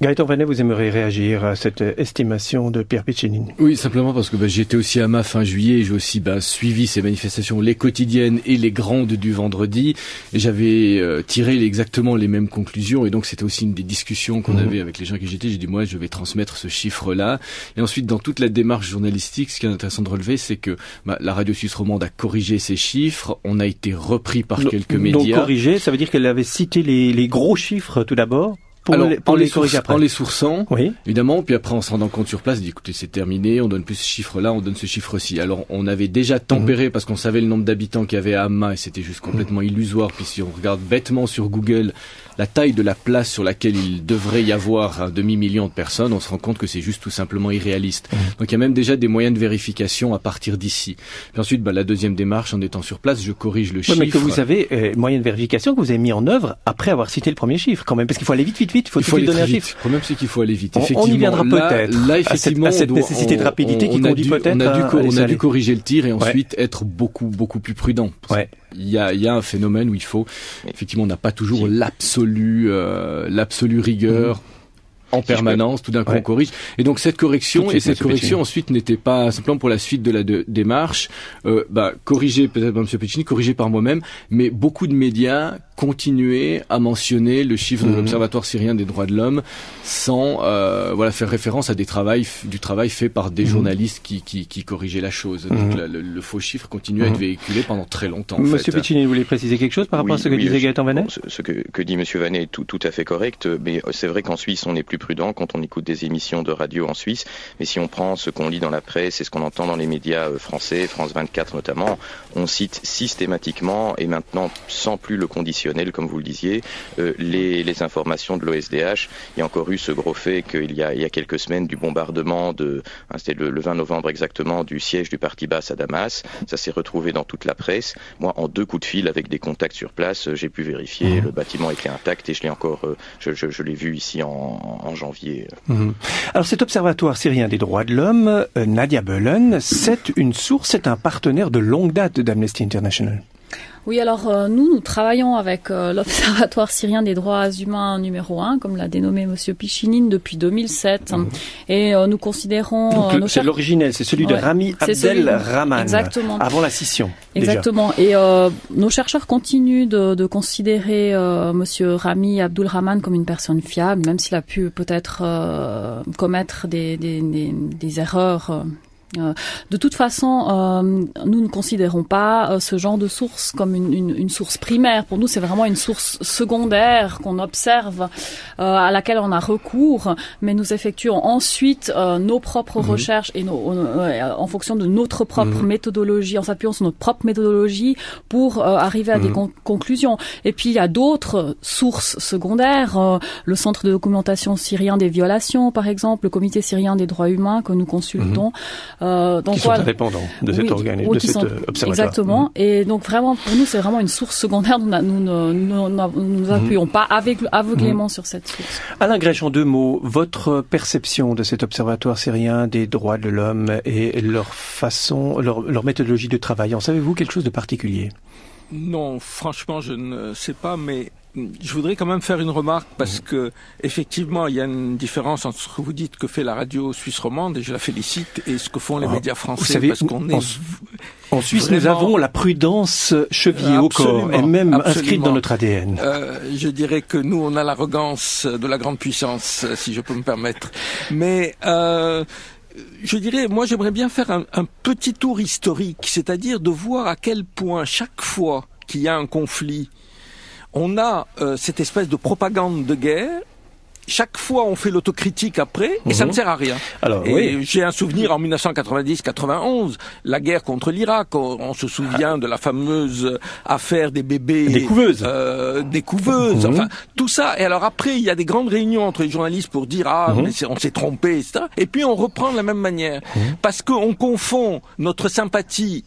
Gaëtan Vanet, vous aimeriez réagir à cette estimation de Pierre Piccinin Oui, simplement parce que bah, j'étais aussi à ma fin juillet, j'ai aussi bah, suivi ces manifestations, les quotidiennes et les grandes du vendredi, et j'avais euh, tiré exactement les mêmes conclusions, et donc c'était aussi une des discussions qu'on mhm. avait avec les gens qui j'étais, j'ai dit moi je vais transmettre ce chiffre-là, et ensuite dans toute la démarche journalistique, ce qui est intéressant de relever, c'est que bah, la radio suisse romande a corrigé ces chiffres, on a été repris par quelques médias. Donc corrigé, ça veut dire qu'elle avait cité les, les gros chiffres tout d'abord pour Alors, les, pour en, les, les après. en les sourçant, oui. évidemment, puis après en se rendant compte sur place, dit écoutez c'est terminé, on donne plus ce chiffre-là, on donne ce chiffre-ci. Alors on avait déjà tempéré mhm. parce qu'on savait le nombre d'habitants qu'il y avait à Amma et c'était juste complètement illusoire. Puis si on regarde bêtement sur Google la taille de la place sur laquelle il devrait y avoir un demi-million de personnes, on se rend compte que c'est juste tout simplement irréaliste. Mmh. Donc il y a même déjà des moyens de vérification à partir d'ici. Puis ensuite, bah, la deuxième démarche, en étant sur place, je corrige le chiffre. Mais que vous avez euh, moyen de vérification que vous avez mis en œuvre après avoir cité le premier chiffre, quand même, parce qu'il faut aller vite, vite, vite. Il faut, il faut aller donner un chiffre. Le problème, c'est qu'il faut aller vite. On, on y viendra peut-être. Là, effectivement, à cette, à cette nécessité de rapidité qui conduit peut-être. On a dû, on a dû corriger le tir et ensuite ouais. être beaucoup, beaucoup plus prudent. Ouais il y a, y a, un phénomène où il faut effectivement on n'a pas toujours l'absolu euh, l'absolu rigueur. Mmh en permanence, tout d'un coup on corrige. Et donc cette correction et cette correction ensuite n'était pas simplement pour la suite de la de, démarche, euh, bah, corrigée peut-être par M. Piccini, corrigée par moi-même, mais beaucoup de médias continuer à mentionner le chiffre de mhm. l'Observatoire syrien des droits de l'homme sans euh, voilà faire référence à des travails du travail fait par des mmh. journalistes qui, qui, qui, corrigeaient la chose. Donc mmh. le, le, faux chiffre continue à être mhm. véhiculé pendant très longtemps. Monsieur Piccini, vous voulez préciser quelque chose par rapport oui, à ce que oui, disait Gaëtan Vanet Ce, ce que, que, dit Monsieur Vanet est tout, tout à fait correct, mais c'est vrai qu'en Suisse on est plus prudent quand on écoute des émissions de radio en Suisse, mais si on prend ce qu'on lit dans la presse et ce qu'on entend dans les médias euh, français, France 24 notamment, on cite systématiquement et maintenant sans plus le conditionnel comme vous le disiez euh, les, les, informations de l'OSDH. Il y a encore eu ce gros fait qu'il y a, il y a quelques semaines du bombardement de, hein, c'était le, le, 20 novembre exactement, du siège du parti basse à Damas. Ça s'est retrouvé dans toute la presse. Moi, en deux coups de fil avec des contacts sur place, j'ai pu vérifier. Mmh. Le bâtiment était intact et je l'ai encore, euh, je, je, je l'ai vu ici en, en janvier. Mmh. Alors cet observatoire syrien des droits de l'homme, euh, Nadia Belen, c'est une source, c'est un partenaire de longue date d'Amnesty International. Oui, alors euh, nous, nous travaillons avec euh, l'Observatoire syrien des droits humains numéro 1, comme l'a dénommé Monsieur Pichinin, depuis 2007. Mmh. Et euh, nous considérons... Euh, c'est l'originel, c'est celui de ouais, Rami Abdel celui... Rahman, Exactement. avant la scission. Exactement. Déjà. Et euh, nos chercheurs continuent de, de considérer Monsieur Rami Abdul Rahman comme une personne fiable, même s'il a pu peut-être commettre des, des, des, des erreurs Euh, de toute façon, euh, nous ne considérons pas euh, ce genre de source comme une, une, une source primaire. Pour nous, c'est vraiment une source secondaire qu'on observe, à laquelle on a recours, mais nous effectuons ensuite nos propres mmh. recherches et nos, en fonction de notre propre mmh. méthodologie, en s'appuyant sur notre propre méthodologie pour arriver à mmh. des conclusions. Et puis il y a d'autres sources secondaires, le Centre de documentation syrien des violations, par exemple, le Comité syrien des droits humains que nous consultons. Euh, donc, qui sont indépendants de cet organe, de cet euh, observatoire. Exactement. Mhm. Et donc vraiment, pour nous, c'est vraiment une source secondaire. Nous ne nous, nous, appuyons pas avec, aveuglément mhm. sur cette source. Alain Grèche, en deux mots, votre perception de cet observatoire syrien des droits de l'homme et leur façon, leur, leur méthodologie de travail, en savez-vous quelque chose de particulier? Non, franchement, je ne sais pas, mais je voudrais quand même faire une remarque parce que effectivement il y a une différence entre ce que vous dites que fait la radio suisse romande et je la félicite et ce que font les ah, médias français vous savez, parce qu'on est en Suisse nous avons la prudence chevillée au corps et même inscrite dans notre ADN. Euh, je dirais que nous on a l'arrogance de la grande puissance si je peux me permettre. Mais euh, je dirais, moi j'aimerais bien faire un, un petit tour historique, c'est-à-dire de voir à quel point chaque fois qu'il y a un conflit on a euh, cette espèce de propagande de guerre chaque fois on fait l'autocritique après et ça ne mhm. sert à rien. Alors, oui. j'ai un souvenir en 1990-91, la guerre contre l'Irak, on, se souvient de la fameuse affaire des bébés des couveuses, euh, des couveuses, mhm. enfin tout ça. Et alors après il y a des grandes réunions entre les journalistes pour dire ah mhm. on s'est trompé, etc. Et puis on reprend de la même manière parce qu'on confond notre sympathie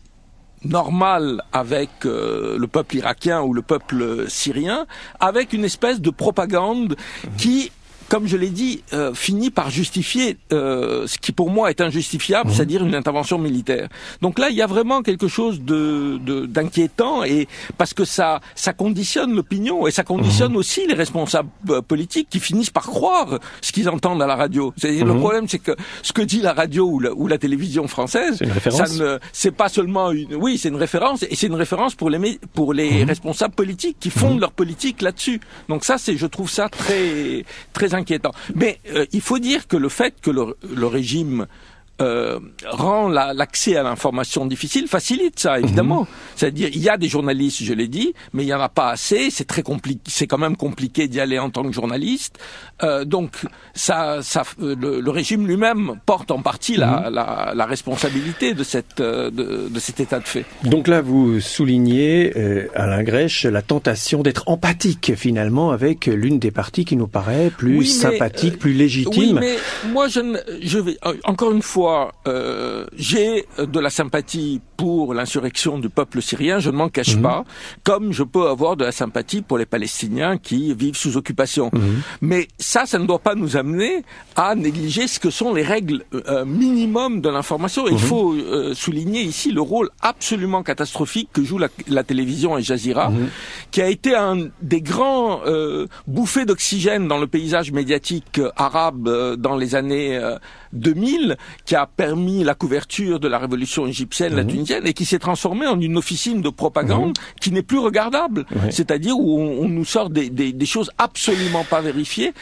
normal avec euh, le peuple irakien ou le peuple syrien, avec une espèce de propagande qui comme je l'ai dit, euh, finit par justifier euh, ce qui pour moi est injustifiable, mhm. c'est-à-dire une intervention militaire. Donc là, il y a vraiment quelque chose de d'inquiétant et parce que ça ça conditionne l'opinion et ça conditionne mhm. aussi les responsables euh, politiques qui finissent par croire ce qu'ils entendent à la radio. C'est-à-dire le mhm. problème, c'est que ce que dit la radio ou la, ou la télévision française, ça ne c'est pas seulement une oui, c'est une référence et c'est une référence pour les pour les responsables politiques qui fondent leur politique là-dessus. Donc ça, c'est je trouve ça très très inquiétant. Mais euh, il faut dire que le fait que le régime euh, rend l'accès à l'information difficile, facilite ça évidemment. Mhm. C'est-à-dire il y a des journalistes, je l'ai dit, mais il y en a pas assez. C'est très compliqué, c'est quand même compliqué d'y aller en tant que journaliste. Euh, donc ça, ça, le, régime lui-même porte en partie la, mhm. la, la, responsabilité de cette euh, de, de, cet état de fait. Donc là, vous soulignez euh, Alain Grèche la tentation d'être empathique finalement avec l'une des parties qui nous paraît plus sympathique, plus légitime. Oui, mais moi je, je vais encore une fois euh, j'ai de la sympathie pour l'insurrection du peuple syrien, je ne m'en cache mhm. pas, comme je peux avoir de la sympathie pour les Palestiniens qui vivent sous occupation. Mhm. Mais ça, ça ne doit pas nous amener à négliger ce que sont les règles euh, minimum de l'information. Il mhm. faut euh, souligner ici le rôle absolument catastrophique que joue la, télévision Al Jazeera, qui a été un des grands bouffées d'oxygène dans le paysage médiatique arabe dans les années 2000, qui a permis la couverture de la révolution égyptienne, la mhm. tunisienne, et qui s'est transformée en une officine de propagande mhm. qui n'est plus regardable. C'est-à-dire où on, nous sort des, des, choses absolument pas vérifiées.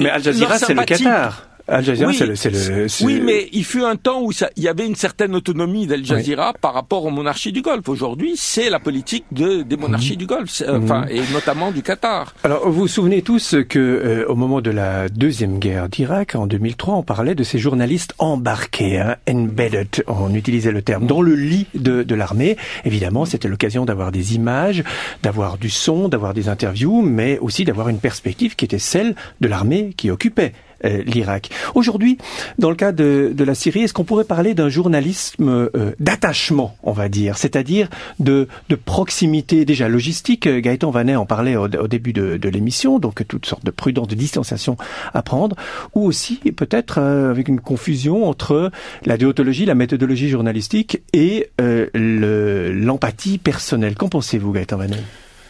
Mais Al Jazeera, c'est le Qatar. Al Jazeera, oui, c'est le, Oui, mais il fut un temps où ça, il y avait une certaine autonomie d'Al Jazeera par rapport aux monarchies du Golfe. Aujourd'hui, c'est la politique de, des monarchies mhm. du Golfe, enfin, et notamment du Qatar. Alors, vous vous souvenez tous que euh, au moment de la deuxième guerre d'Irak, en 2003, on parlait de ces journalistes embarqués, hein, embedded, on utilisait le terme, dans le lit de, de l'armée. Évidemment, c'était l'occasion d'avoir des images, d'avoir du son, d'avoir des interviews, mais aussi d'avoir une perspective qui était celle de l'armée qui occupait euh, l'Irak. Aujourd'hui, dans le cas de, la Syrie, est-ce qu'on pourrait parler d'un journalisme euh, d'attachement, on va dire, c'est-à-dire de, proximité déjà logistique? Gaëtan Vanet en parlait au, début de, l'émission, donc toutes sortes de prudence, de distanciation à prendre, ou aussi peut-être euh, avec une confusion entre la déontologie, la méthodologie journalistique et l'empathie personnelle. Qu'en pensez-vous, Gaëtan Vanet?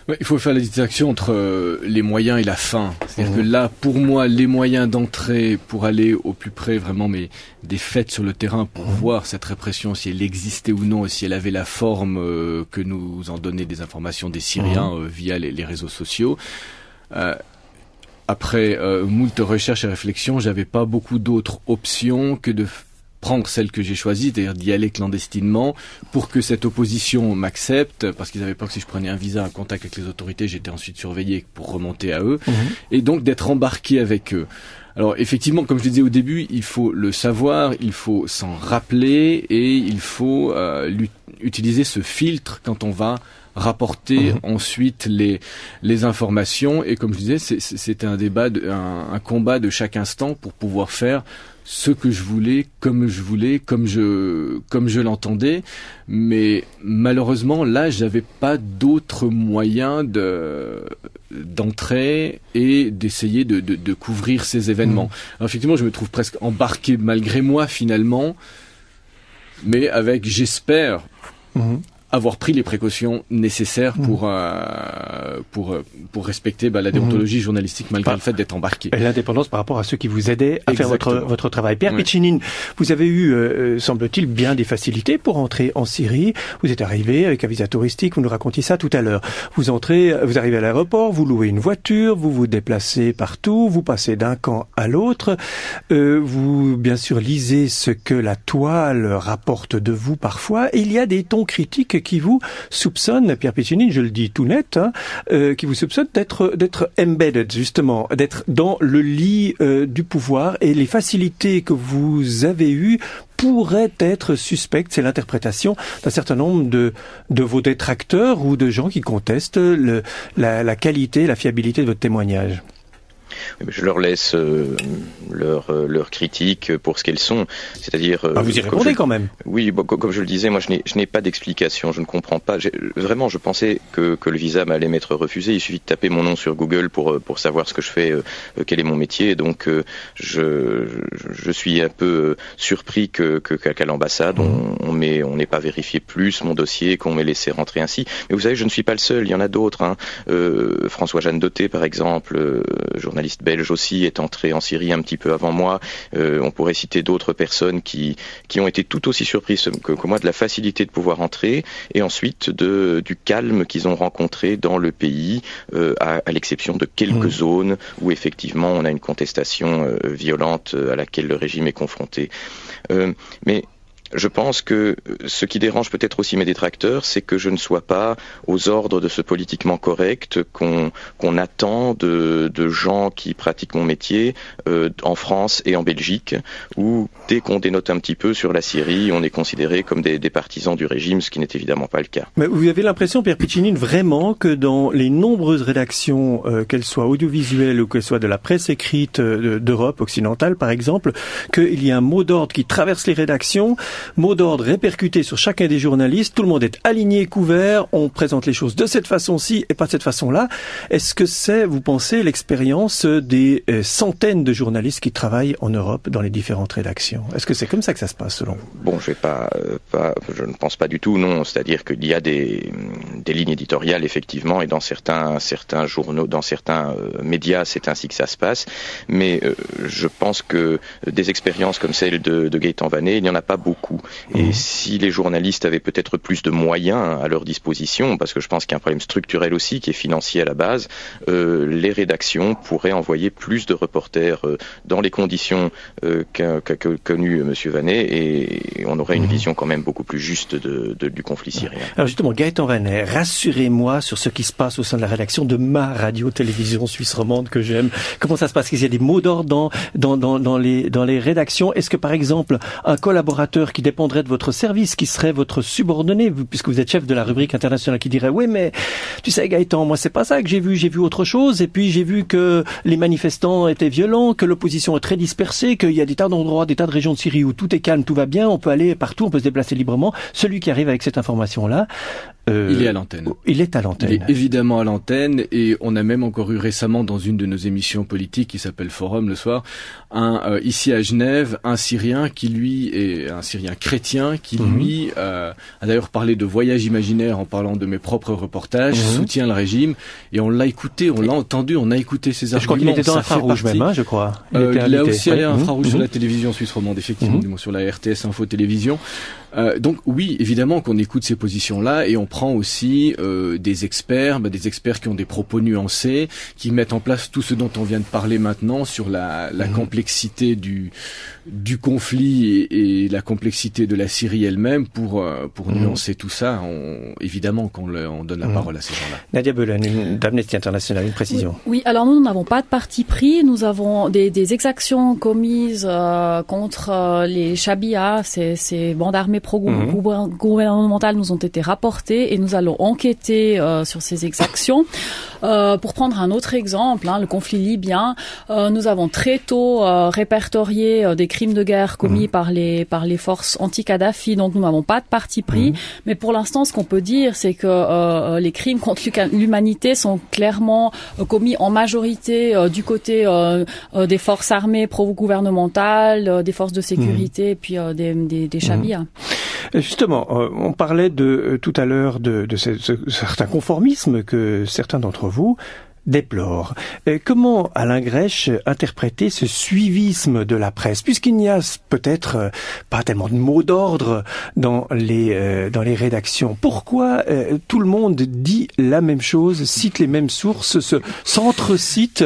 Il faut faire la distinction entre euh, les moyens et la fin. C'est-à-dire que là, pour moi, les moyens d'entrée pour aller au plus près vraiment mais des faits sur le terrain pour mhm. voir cette répression, si elle existait ou non, et si elle avait la forme euh, que nous en donnaient des informations des Syriens mhm. euh, via les, les, réseaux sociaux. après moult recherches et réflexions, j'avais pas beaucoup d'autres options que de prendre celle que j'ai choisie, c'est-à-dire d'y aller clandestinement, pour que cette opposition m'accepte, parce qu'ils avaient peur que si je prenais un visa, un contact avec les autorités, j'étais ensuite surveillé pour remonter à eux, mhm. et donc d'être embarqué avec eux. Alors effectivement, comme je le disais au début, il faut le savoir, il faut s'en rappeler et il faut euh, utiliser ce filtre quand on va rapporter mhm. ensuite les les informations et comme je disais c'était un débat un, combat de chaque instant pour pouvoir faire ce que je voulais comme je voulais comme je comme je l'entendais mais malheureusement là j'avais pas d'autres moyens de d'entrer et d'essayer de, de, de, couvrir ces événements. Mhm. Alors effectivement, je me trouve presque embarqué malgré moi finalement, mais avec, j'espère, mhm avoir pris les précautions nécessaires pour mmh. euh, pour euh, pour respecter bah, la déontologie mmh. journalistique malgré le fait d'être embarqué. Et l'indépendance par rapport à ceux qui vous aidaient à faire votre votre travail. Pierre oui. vous avez eu euh, semble-t-il bien des facilités pour entrer en Syrie. Vous êtes arrivé avec un visa touristique. Vous nous racontiez ça tout à l'heure. Vous entrez, vous arrivez à l'aéroport, vous louez une voiture, vous vous déplacez partout, vous passez d'un camp à l'autre. vous bien sûr lisez ce que la toile rapporte de vous parfois. Et il y a des tons critiques qui vous soupçonne, Pierre Piccinini, je le dis tout net, hein, euh, qui vous soupçonne d'être d'être embedded justement, d'être dans le lit euh, du pouvoir et les facilités que vous avez eues pourraient être suspectes, c'est l'interprétation d'un certain nombre de, de vos détracteurs ou de gens qui contestent la, la qualité, la fiabilité de votre témoignage je leur laisse euh, leur, euh, leur critique pour ce qu'elles sont. C'est-à-dire. Ah, vous y répondez quand même. Oui, comme je le disais, moi je n'ai pas d'explication, je ne comprends pas. Vraiment, je pensais que, que le visa m'allait m'être refusé. Il suffit de taper mon nom sur Google pour, pour savoir ce que je fais, quel est mon métier. Donc je, je suis un peu surpris que qu'à l'ambassade, on, on on n'ait pas vérifié plus mon dossier, qu'on m'ait laissé rentrer ainsi. Mais vous savez, je ne suis pas le seul, il y en a d'autres. Hein. Euh, François Jeanne Doté, par exemple, journaliste belge aussi est entré en Syrie un petit peu avant moi. Euh, on pourrait citer d'autres personnes qui, qui ont été tout aussi surprises que, moi de la facilité de pouvoir entrer et ensuite de, du calme qu'ils ont rencontré dans le pays, euh, à, l'exception de quelques mmh. zones où effectivement on a une contestation euh, violente à laquelle le régime est confronté. mais je pense que ce qui dérange peut-être aussi mes détracteurs, c'est que je ne sois pas aux ordres de ce politiquement correct qu'on qu'on attend de, de, gens qui pratiquent mon métier euh, en France et en Belgique, où dès qu'on dénote un petit peu sur la Syrie, on est considéré comme des, des partisans du régime, ce qui n'est évidemment pas le cas. Mais vous avez l'impression, Pierre Piccinine, vraiment que dans les nombreuses rédactions, euh, qu'elles soient audiovisuelles ou qu'elles soient de la presse écrite euh, d'Europe occidentale, par exemple, qu'il y a un mot d'ordre qui traverse les rédactions Mot d'ordre répercuté sur chacun des journalistes. Tout le monde est aligné, couvert. On présente les choses de cette façon-ci et pas de cette façon-là. Est-ce que c'est, vous pensez, l'expérience des euh, centaines de journalistes qui travaillent en Europe dans les différentes rédactions? Est-ce que c'est comme ça que ça se passe selon vous? Bon, je vais pas, euh, pas, je ne pense pas du tout. Non, c'est-à-dire qu'il y a des, des lignes éditoriales effectivement, et dans certains certains journaux, dans certains euh, médias, c'est ainsi que ça se passe. Mais je pense que des expériences comme celle de, de Gaëtan Vanet, il n'y en a pas beaucoup. Et mhm. si les journalistes avaient peut-être plus de moyens à leur disposition, parce que je pense qu'il y a un problème structurel aussi qui est financier à la base, euh, les rédactions pourraient envoyer plus de reporters euh, dans les conditions euh, qu'a connu M. Vanet et on aurait une mhm. vision quand même beaucoup plus juste de, de, du conflit syrien. Alors justement, Gaëtan Vanet, rassurez-moi sur ce qui se passe au sein de la rédaction de ma radio-télévision suisse romande que j'aime. Comment ça se passe? Est-ce qu'il y a des mots d'ordre dans, dans, dans, dans, les, dans les rédactions? Est-ce que par exemple un collaborateur qui dépendrait de votre service, qui serait votre subordonné, puisque vous êtes chef de la rubrique internationale, qui dirait oui mais tu sais Gaëtan, moi c'est pas ça que j'ai vu, j'ai vu autre chose, et puis j'ai vu que les manifestants étaient violents, que l'opposition est très dispersée, qu'il y a des tas d'endroits, des tas de régions de Syrie où tout est calme, tout va bien, on peut aller partout, on peut se déplacer librement. Celui qui arrive avec cette information-là, euh, il est à l'antenne. Il est à l'antenne. Il est évidemment à l'antenne et on a même encore eu récemment dans une de nos émissions politiques qui s'appelle Forum le soir, un euh, ici à Genève, un Syrien qui lui est un Syrien chrétien qui mhm. lui euh, a d'ailleurs parlé de voyage imaginaire en parlant de mes propres reportages, mhm. soutient le régime et on l'a écouté, on l'a entendu, on a écouté ses arguments. Je crois qu'il était dans infrarouge même, hein, je crois. Il, il a aussi allé à infrarouge sur la télévision suisse romande, effectivement, sur la RTS Info Télévision. Euh, donc oui, évidemment qu'on écoute ces positions-là et on prend aussi euh, des experts, bah, des experts qui ont des propos nuancés, qui mettent en place tout ce dont on vient de parler maintenant sur la, la mhm. complexité du, du conflit et, la complexité de la Syrie elle-même pour, euh, pour mhm. nuancer tout ça. On, évidemment qu'on on donne la mhm. parole à ces gens-là. Nadia Belen, d'Amnesty International, une précision. Oui, alors nous n'avons pas de parti pris, nous avons des, des exactions commises euh, contre les Shabia, ces, ces bandes armées pro-gouvernementales nous ont été rapportées et nous allons enquêter sur ces exactions. Euh, pour prendre un autre exemple, hein, le conflit libyen, euh, nous avons très tôt euh, répertorié des crimes de guerre commis mmh. par les par les forces anti-Kadhafi, donc nous n'avons pas de parti pris. Mmh. Mais pour l'instant, ce qu'on peut dire, c'est que les crimes contre l'humanité sont clairement commis en majorité du côté des forces armées pro-gouvernementales, des forces de sécurité, mmh. et puis des, des, des Justement, on parlait de tout à l'heure de, de ce, certain conformisme que certains d'entre vous déplore. comment Alain Grèche interpréter ce suivisme de la presse, puisqu'il n'y a peut-être euh, pas tellement de mots d'ordre dans les euh, dans les rédactions. Pourquoi euh, tout le monde dit la même chose, cite les mêmes sources, se s'entrecite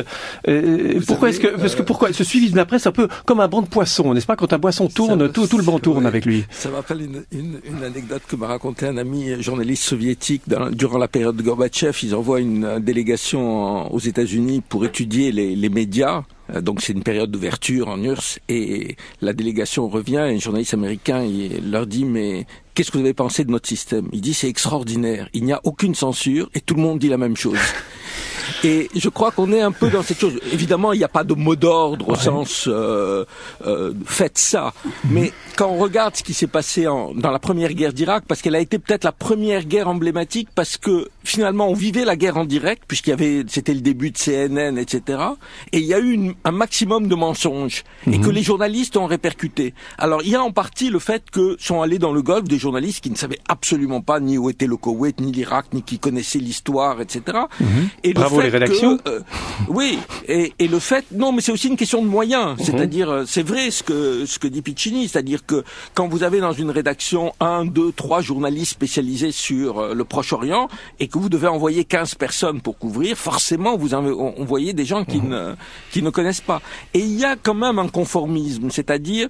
Pourquoi est-ce que parce que pourquoi ce suivisme de la presse, un peu comme un banc de poissons, n'est-ce pas Quand un poisson tourne, tout, tout le banc tourne avec lui. Ça m'appelle une, une, une, anecdote que m'a raconté un ami journaliste soviétique durant la période de Gorbatchev. Ils envoient une délégation aux États-Unis pour étudier les, les médias. Euh, donc c'est une période d'ouverture en URSS et la délégation revient et un journaliste américain il leur dit mais qu'est-ce que vous avez pensé de notre système? Il dit c'est extraordinaire, il n'y a aucune censure et tout le monde dit la même chose. (laughs) Et je crois qu'on est un peu dans cette chose. Évidemment, il n'y a pas de mot d'ordre au sens euh, euh, faites ça. Mais quand on regarde ce qui s'est passé en, dans la première guerre d'Irak, parce qu'elle a été peut-être la première guerre emblématique, parce que finalement on vivait la guerre en direct, puisqu'il y avait, c'était le début de CNN, etc. Et il y a eu un maximum de mensonges et que mhm. les journalistes ont répercuté. Alors il y a en partie le fait que sont allés dans le Golfe des journalistes qui ne savaient absolument pas ni où était le Koweït, ni l'Irak, ni qui connaissaient l'histoire, etc. Mhm. Et Bravo les rédactions. Euh, oui, et, et, le fait, non, mais c'est aussi une question de moyens. Mhm. C'est-à-dire, euh, c'est vrai ce que ce que dit Piccini, c'est-à-dire que quand vous avez dans une rédaction un, deux, trois journalistes spécialisés sur euh, le Proche-Orient et que vous devez envoyer 15 personnes pour couvrir, forcément vous envoyez des gens qui mhm. ne qui ne connaissent pas. Et il y a quand même un conformisme, c'est-à-dire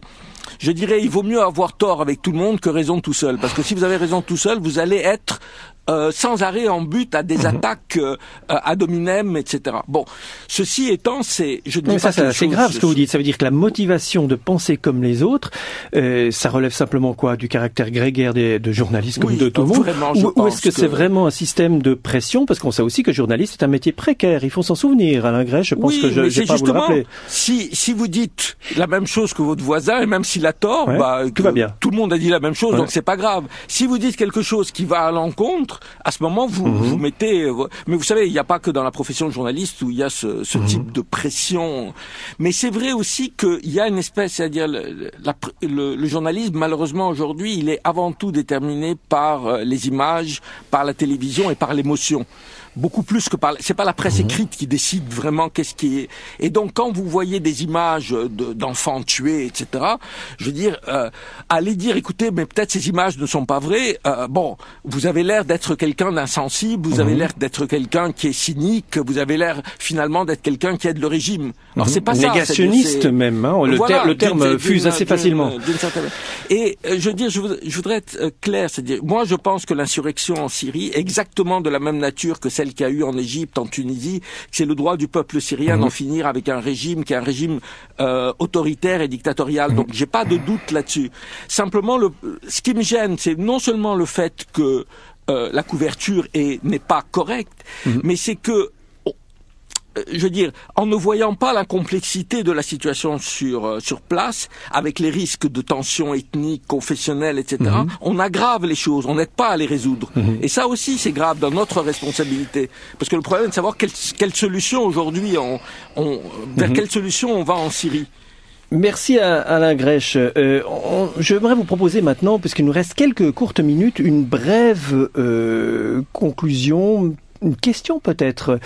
je dirais, il vaut mieux avoir tort avec tout le monde que raison tout seul. Parce que si vous avez raison tout seul, vous allez être euh, sans arrêt en but à des mhm. attaques euh, à dominem, etc. Bon, ceci étant, c'est je dis ça, ça c'est grave ce que vous dites. Ça veut dire que la motivation de penser comme les autres, euh, ça relève simplement quoi? Du caractère grégaire des, de journalistes comme de tout le monde, ou, est-ce que, c'est vraiment un système de pression? Parce qu'on sait aussi que journaliste c'est un métier précaire. Il faut s'en souvenir. Alain Grèche, je pense que je n'ai pas vous le rappeler. Si si vous dites la même chose que votre voisin et même s'il a tort, bah, tout va bien. Tout le monde a dit la même chose, donc c'est pas grave. Si vous dites quelque chose qui va à l'encontre à ce moment, vous, mhm. vous mettez. Euh, mais vous savez, il n'y a pas que dans la profession de journaliste où il y a ce, ce mhm. type de pression. Mais c'est vrai aussi qu'il y a une espèce, c'est-à-dire le, le, le, journalisme, malheureusement aujourd'hui, il est avant tout déterminé par euh, les images, par la télévision et par l'émotion beaucoup plus que par. C'est pas la presse mhm. écrite qui décide vraiment qu'est-ce qui est. Et donc quand vous voyez des images d'enfants tués, etc. Je veux dire, euh, allez dire, écoutez, mais peut-être ces images ne sont pas vraies. Euh, bon, vous avez l'air d'être quelqu'un d'insensible, vous avez mhm. l'air d'être quelqu'un qui est cynique, vous avez l'air finalement d'être quelqu'un qui aide le régime. Alors c'est pas ça. Négationniste même. Hein, le, le terme fuse assez facilement. Et euh, je veux dire, je, voudrais être euh, clair, c'est-à-dire, moi je pense que l'insurrection en Syrie est exactement de la même nature que celle qu'il y a eu en Égypte, en Tunisie, c'est le droit du peuple syrien mhm. d'en finir avec un régime qui est un régime euh, autoritaire et dictatorial. Donc j'ai pas de doute là-dessus. Simplement, le, ce qui me gêne, c'est non seulement le fait que euh, la couverture n'est pas correcte, mhm. mais c'est que je veux dire, en ne voyant pas la complexité de la situation sur, euh, sur place, avec les risques de tensions ethniques, confessionnelles, etc., mhm. on aggrave les choses, on n'aide pas à les résoudre. Mhm. Et ça aussi, c'est grave dans notre responsabilité. Parce que le problème est de savoir quelle, quelle solution aujourd'hui, on, on, vers mhm. quelle solution on va en Syrie. Merci à Alain Grèche. Euh, J'aimerais vous proposer maintenant, puisqu'il nous reste quelques courtes minutes, une brève euh, conclusion une question peut-être.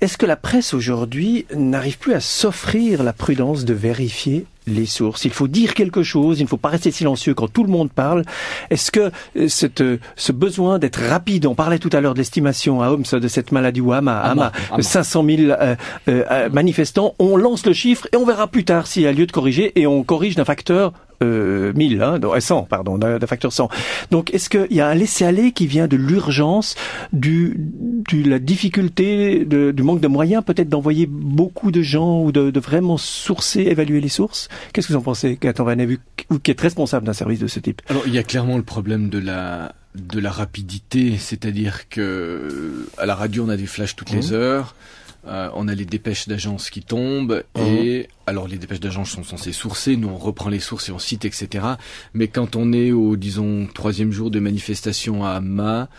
Est-ce que la presse aujourd'hui n'arrive plus à s'offrir la prudence de vérifier les sources? Il faut dire quelque chose, il ne faut pas rester silencieux quand tout le monde parle. Est-ce que euh, cette, euh, ce besoin d'être rapide, on parlait tout à l'heure de l'estimation à Homs de cette maladie ou à Hama, de 500 000 manifestants, on lance le chiffre et on verra plus tard s'il y a lieu de corriger et on corrige d'un facteur euh, 1000, hein, 100, euh, pardon, d'un facteur 100. Donc, est-ce qu'il y a un laisser-aller qui vient de l'urgence, du, du, la difficulté, de, du manque de moyens, peut-être d'envoyer beaucoup de gens ou de, de, vraiment sourcer, évaluer les sources? Qu'est-ce que vous en pensez, Gaëtan Van vous qui êtes responsable d'un service de ce type? Alors, il y a clairement le problème de la de la rapidité, c'est-à-dire que à la radio on a des flashs toutes les mmh. heures. Euh, on a les dépêches d'agence qui tombent mhm. et alors les dépêches d'agence sont censées sourcer, nous on reprend les sources et on cite etc. Mais quand on est au disons troisième jour de manifestation à Ma,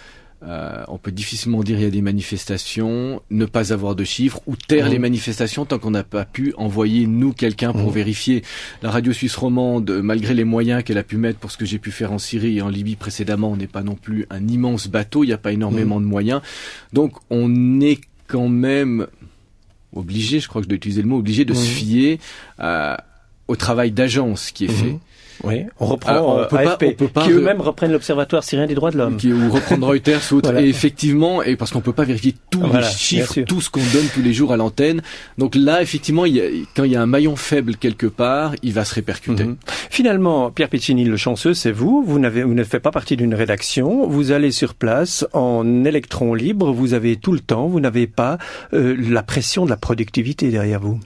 euh, on peut difficilement dire il y a des manifestations, ne pas avoir de chiffres ou taire mhm. les manifestations tant qu'on n'a pas pu envoyer nous quelqu'un pour mhm. vérifier. La radio suisse romande, malgré les moyens qu'elle a pu mettre pour ce que j'ai pu faire en Syrie et en Libye précédemment, on n'est pas non plus un immense bateau, il n'y a pas énormément de moyens. Donc on est quand même obligé, je crois que je dois utiliser le mot, obligé de se fier euh, au travail d'agence qui est fait. Oui, on reprend on euh, peut pas, on peut pas qui eux-mêmes reprennent l'Observatoire syrien des droits de l'homme. Ou reprendre Reuters ou autre. Et effectivement, et parce qu'on peut pas vérifier tous les chiffres, tout ce qu'on donne tous les jours à l'antenne. Donc là, effectivement, il y a, quand il y a un maillon faible quelque part, il va se répercuter. Mhm. Finalement, Pierre Piccini, le chanceux, c'est vous. Vous n'avez, vous ne faites pas partie d'une rédaction. Vous allez sur place en électron libre. Vous avez tout le temps. Vous n'avez pas euh, la pression de la productivité derrière vous.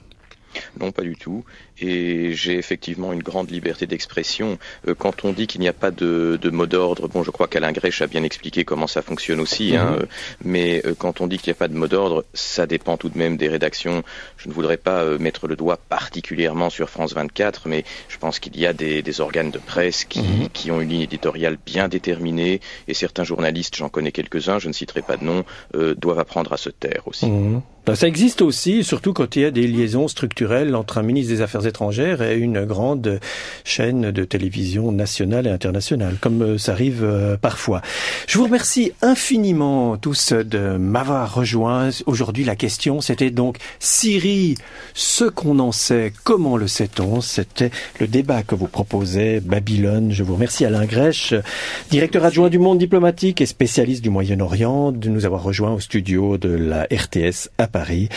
Non, pas du tout et j'ai effectivement une grande liberté d'expression. Euh, quand on dit qu'il n'y a pas de, de mot d'ordre, bon, je crois qu'Alain Grèche a bien expliqué comment ça fonctionne aussi, hein, mhm. euh, mais euh, quand on dit qu'il n'y a pas de mot d'ordre, ça dépend tout de même des rédactions. Je ne voudrais pas mettre le doigt particulièrement sur France 24, mais je pense qu'il y a des, des, organes de presse qui, mhm. qui, ont une ligne éditoriale bien déterminée, et certains journalistes, j'en connais quelques-uns, je ne citerai pas de nom, doivent apprendre à se taire aussi. Mhm. Ben, ça existe aussi, surtout quand il y a des liaisons structurelles entre un ministre des Affaires étrangères et une grande chaîne de télévision nationale et internationale, comme euh, ça arrive euh, parfois. Je vous remercie infiniment tous de m'avoir rejoint. Aujourd'hui, la question, c'était donc Syrie, ce qu'on en sait, comment le sait-on? C'était le débat que vous proposez, Babylone. Je vous remercie Alain Grèche, directeur adjoint du Monde diplomatique et spécialiste du Moyen-Orient, de nous avoir rejoint au studio de la RTS à Paris.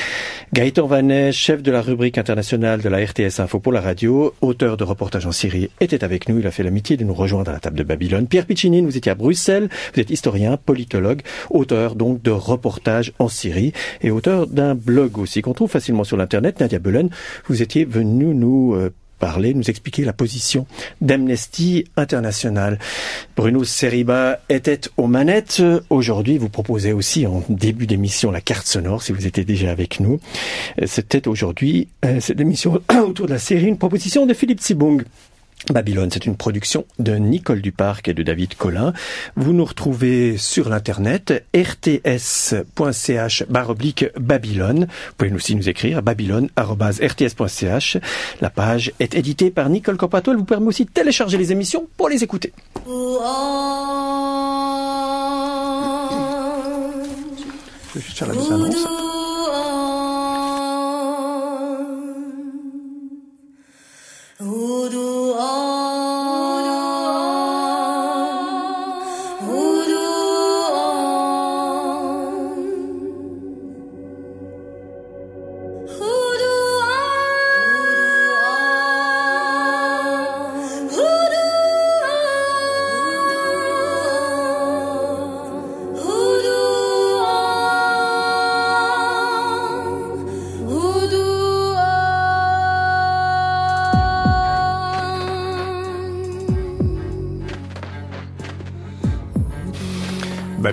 Gaëtan Vanet, chef de la rubrique internationale de la RTS Info pour la radio, auteur de reportages en Syrie, était avec nous. Il a fait l'amitié de nous rejoindre à la table de Babylone. Pierre Piccini, vous étiez à Bruxelles. Vous êtes historien, politologue, auteur donc de reportages en Syrie et auteur d'un blog aussi qu'on trouve facilement sur l'internet. Nadia Belen, vous étiez venu nous euh, parler, nous expliquer la position d'Amnesty International. Bruno Seriba était aux manettes. Aujourd'hui, vous proposez aussi en début d'émission la carte sonore, si vous étiez déjà avec nous. C'était aujourd'hui, euh, cette émission (coughs) autour de la série, une proposition de Philippe Sibung. Babylone, c'est une production de Nicole Duparc et de David Collin. Vous nous retrouvez sur l'internet rts.ch baroblique Babylone. Vous pouvez aussi nous écrire babylone.rts.ch. La page est éditée par Nicole Corpato. Elle vous permet aussi de télécharger les émissions pour les écouter. Je vais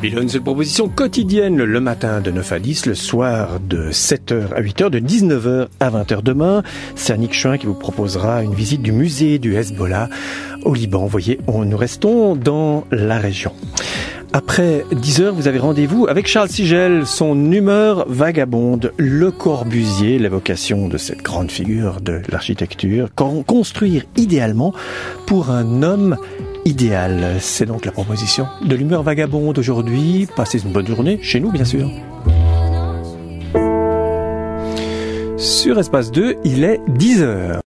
Babylone, c'est une proposition quotidienne le matin de 9 à 10, le soir de 7h à 8h, de 19h à 20h demain. C'est Annick Chouin qui vous proposera une visite du musée du Hezbollah au Liban. Vous voyez, nous restons dans la région. Après 10 heures, vous avez rendez-vous avec Charles Sigel, son humeur vagabonde, Le Corbusier, l'évocation de cette grande figure de l'architecture, construire idéalement pour un homme idéal. C'est donc la proposition de l'humeur vagabonde aujourd'hui. Passez une bonne journée chez nous, bien sûr. Sur Espace 2, il est 10 heures.